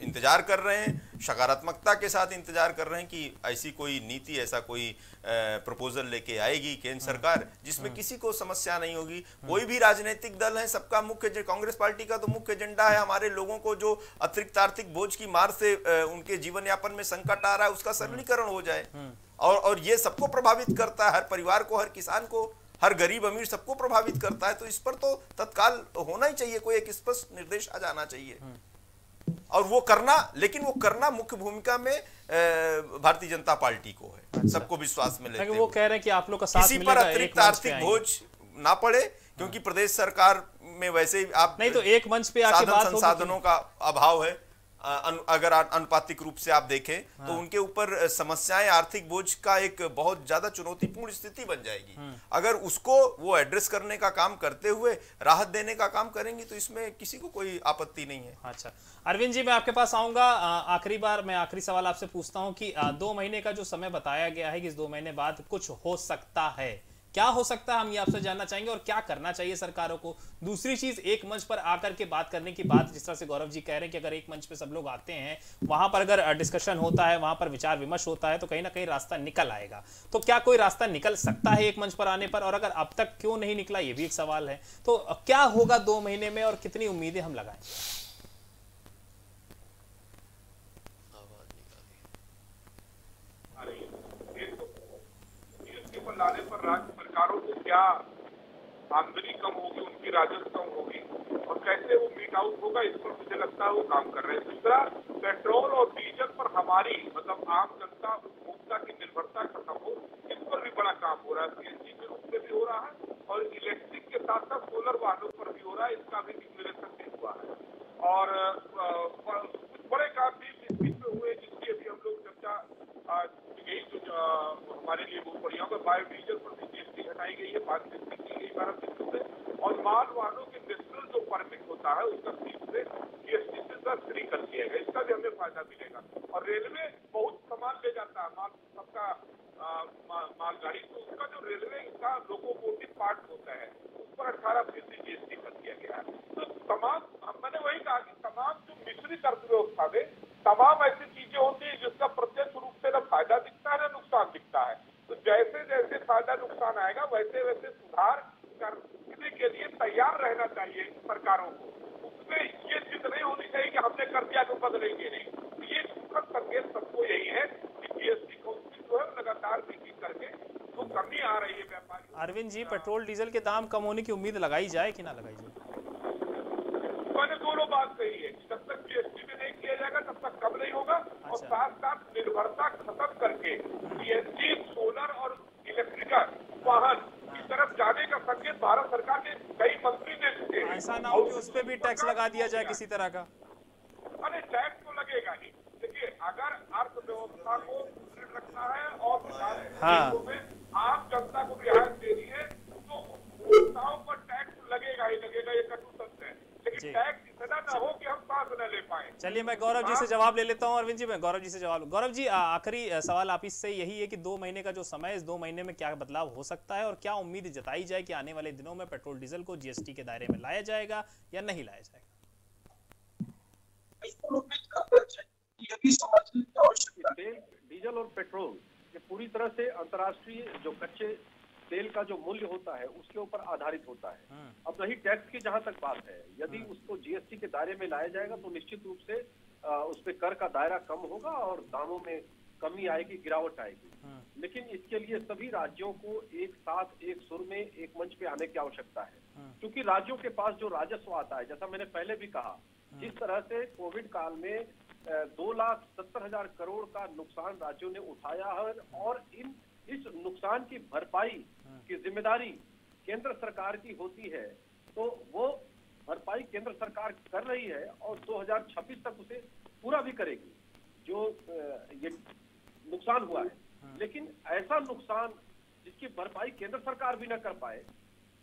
इंतज़ार कर रहे हैं सकारात्मकता के साथ इंतज़ार कर रहे हैं कि ऐसी कोई नीति ऐसा कोई प्रपोजल लेके आएगी केंद्र सरकार जिसमें किसी को समस्या नहीं होगी। कोई भी राजनीतिक दल है सबका मुख्य कांग्रेस पार्टी का तो मुख्य एजेंडा है। हमारे लोगों को जो अतिरिक्त आर्थिक बोझ की मार से उनके जीवन यापन में संकट आ रहा है उसका सरलीकरण हो जाए। और और ये सबको प्रभावित करता है हर परिवार को हर किसान को हर गरीब अमीर सबको प्रभावित करता है। तो इस पर तो तत्काल होना ही चाहिए कोई एक स्पष्ट निर्देश आ जाना चाहिए। और वो करना लेकिन वो करना मुख्य भूमिका में भारतीय जनता पार्टी को है। सबको विश्वास में लेते वो कह रहे हैं कि आप लोग का साथ किसी पर अतिरिक्त आर्थिक बोझ ना पड़े क्योंकि प्रदेश सरकार में वैसे ही आप नहीं तो एक मंच पे आके बात संसाधनों का अभाव है। अगर अनुपातिक रूप से आप देखें हाँ। तो उनके ऊपर समस्याएँ आर्थिक बोझ का एक बहुत ज़्यादा चुनौतीपूर्ण स्थिति बन जाएगी। हम्म। अगर उसको वो एड्रेस करने का काम करते हुए राहत देने का काम करेंगी तो इसमें किसी को कोई आपत्ति नहीं है। अच्छा। अरविंद जी मैं आपके पास आऊँगा। आखिरी बार मैं आखिरी सवाल आपसे पूछता हूँ कि दो महीने का जो समय बताया गया है कि इस दो महीने बाद कुछ हो सकता है। क्या हो सकता है हम ये आपसे जानना चाहेंगे और क्या करना चाहिए सरकारों को? दूसरी चीज़, एक मंच पर आकर के बात करने की बात जिस तरह से गौरव जी कह रहे हैं कि अगर एक मंच पे सब लोग आते हैं, वहाँ पर अगर डिस्कशन होता है, वहाँ पर विचार विमर्श होता है तो कहीं ना कहीं रास्ता निकल आएगा। तो क्या कोई रास्ता निकल सकता है एक मंच पर आने पर? और अगर अब तक क्यों नहीं निकला, ये भी एक सवाल है। तो क्या होगा दो महीने में और कितनी उम्मीदें हम लगाएँ जीएसटी पर लाने पर राज्य सरकारों को क्या आमदनी कम होगी, उनकी राजस्व कम होगी? और कैसे वो मीट आउट होगा? इस पर मुझे लगता है वो काम कर रहे हैं। दूसरा, पेट्रोल और डीजल पर हमारी मतलब आम जनता उपभोक्ता की निर्भरता खत्म हो, इस पर भी बड़ा काम हो रहा है। सीएनजी के रूप में भी हो रहा है और इलेक्ट्रिक के साथ साथ सोलर वाहनों पर भी हो रहा है। इसका भी डिक्लेरेशन भी हुआ है। और बड़े काम भी इस हुए जिसकी अभी हम लोग एक तो हमारे लिए बहुत बढ़िया होगा। बायो डीजल पर भी जीएसटी हटाई गई है पार्क लिस्टिंग की गई बारह फ़ीसद से। और माल वाहनों के नेशनल जो परमिट होता है, उसका फ़ीस से जीएसटी से दस फ्री कर दिया गया। इसका भी हमें फ़ायदा मिलेगा। और रेलवे बहुत सामान ले जाता है। माल, सबका मालगाड़ी। तो उसका जो रेलवे का लोगों को भी पार्ट होता है, उस पर अठारह फ़ीसदी जीएसटी कर दिया गया। है तो तमाम, मैंने वही कहा कि तमाम जो मिश्रित अर्थव्यवस्था में तमाम ऐसी चीज़ें होती है जिसका प्रत्यक्ष रूप से न फ़ायदा दिखता है न नुकसान दिखता है। तो जैसे जैसे फ़ायदा नुकसान आएगा वैसे वैसे सुधार करने के लिए तैयार रहना चाहिए सरकारों को। उसमें ये जिद नहीं होनी चाहिए कि हमने कर दिया तो बदलेंगे नहीं। ये सुखद संकेत सबको यही है कि जीएसटी काउंसिल जो है लगातार मीटिंग करके जो कमी आ रही है व्यापारी अरविंद जी पेट्रोल डीजल के दाम कम होने की उम्मीद लगाई जाए कि ना लगाई जाए? मैंने दोनों बात कही है जब तक जीएसटी में नहीं किया जाएगा तब तक कम नहीं होगा। और अच्छा। साथ साथ निर्भरता खत्म करके सीएनजी सोलर और इलेक्ट्रिकल वाहन की तरफ़ जाने का संकेत भारत सरकार के कई मंत्री दे चुके हैं। ऐसा ना हो कि उस पर भी टैक्स लगा दिया जाए किसी तरह का। अरे टैक्स तो लगेगा ही। देखिए अगर अर्थव्यवस्था को सुदृढ़ रखना है और हाँ। देशों में आम जनता को रियायत देनी है तो उपभोक्ताओं पर टैक्स लगेगा ही लगेगा ये कटु सत्य है जी। लेकिन टैक्स इतना ना हो कि हम सांस न ले पाए चलिए मैं गौरव जी से जवाब ले लेता हूँ अरविंद जी मैं गौरव जी से जवाब गौरव जी आखिरी सवाल आप इससे यही है कि दो महीने का जो समय इस दो महीने में क्या बदलाव हो सकता है और क्या उम्मीद जताई जाए कि आने वाले दिनों में पेट्रोल डीजल को जीएसटी के दायरे में लाया जाएगा या नहीं लाया जाएगा? है। डीजल और पेट्रोल ये पूरी तरह से अंतर्राष्ट्रीय जो कच्चे तेल का जो मूल्य होता है उसके ऊपर आधारित होता है। अब रही टैक्स की जहाँ तक बात है यदि उसको जीएसटी के दायरे में लाया जाएगा तो निश्चित रूप से उस पे कर का दायरा कम होगा और दामों में कमी आएगी गिरावट आएगी। लेकिन इसके लिए सभी राज्यों को एक साथ एक सुर में एक मंच पे आने की आवश्यकता है। क्योंकि राज्यों के पास जो राजस्व आता है जैसा मैंने पहले भी कहा जिस तरह से कोविड काल में दो लाख सत्तर हज़ार करोड़ का नुकसान राज्यों ने उठाया है और इन इस नुकसान की भरपाई की ज़िम्मेदारी केंद्र सरकार की होती है तो वो भरपाई केंद्र सरकार कर रही है और 2026 तक उसे पूरा भी करेगी जो ये नुकसान हुआ है। लेकिन ऐसा नुकसान जिसकी भरपाई केंद्र सरकार भी न कर पाए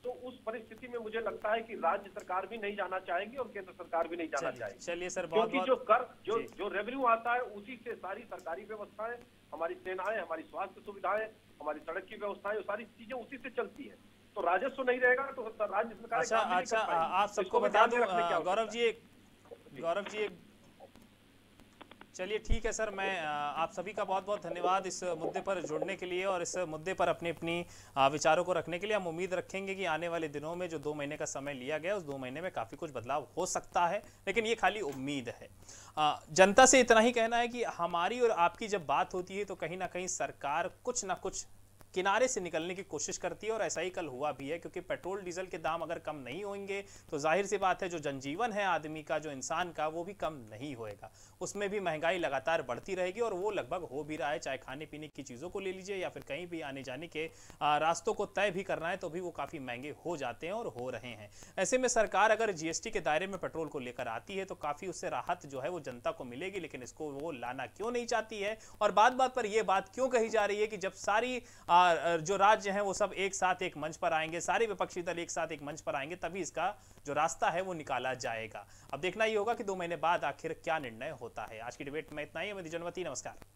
तो उस परिस्थिति में मुझे लगता है कि राज्य सरकार भी नहीं जाना चाहेगी और केंद्र सरकार भी नहीं जाना चाहेगी। चलिए सर बहुत क्योंकि जो कर जो जो। रेवेन्यू आता है उसी से सारी सरकारी व्यवस्थाएँ हमारी सेनाएँ हमारी स्वास्थ्य सुविधाएँ हमारी सड़क की व्यवस्थाएँ सारी चीज़ें उसी से चलती है। तो राजस्व नहीं रहेगा तो राज्य सरकार अच्छा अच्छा आप तो सबको बता दूँ गौरव जी गौरव जी एक चलिए ठीक है सर, मैं आप सभी का बहुत बहुत धन्यवाद इस मुद्दे पर जुड़ने के लिए और इस मुद्दे पर अपनी अपनी विचारों को रखने के लिए। हम उम्मीद रखेंगे कि आने वाले दिनों में जो दो महीने का समय लिया गया उस दो महीने में काफ़ी कुछ बदलाव हो सकता है, लेकिन ये खाली उम्मीद है। जनता से इतना ही कहना है कि हमारी और आपकी जब बात होती है तो कहीं ना कहीं सरकार कुछ ना कुछ किनारे से निकलने की कोशिश करती है और ऐसा ही कल हुआ भी है क्योंकि पेट्रोल डीजल के दाम अगर कम नहीं होंगे तो ज़ाहिर सी बात है जो जनजीवन है आदमी का जो इंसान का वो भी कम नहीं होएगा। उसमें भी महँगाई लगातार बढ़ती रहेगी और वो लगभग हो भी रहा है चाहे खाने पीने की चीज़ों को ले लीजिए या फिर कहीं भी आने जाने के रास्तों को तय भी करना है तो भी वो काफ़ी महँगे हो जाते हैं और हो रहे हैं। ऐसे में सरकार अगर जीएसटी के दायरे में पेट्रोल को लेकर आती है तो काफ़ी उससे राहत जो है वो जनता को मिलेगी लेकिन इसको वो लाना क्यों नहीं चाहती है? और बात बात पर यह बात क्यों कही जा रही है कि जब सारी आ, जो राज्य हैं वो सब एक साथ एक मंच पर आएँगे, सारे विपक्षी दल एक साथ एक मंच पर आएँगे, तभी इसका जो रास्ता है वो निकाला जाएगा। अब देखना ये होगा कि दो महीने बाद आखिर क्या निर्णय होता है। आज की डिबेट में इतना ही अमित जनवती नमस्कार।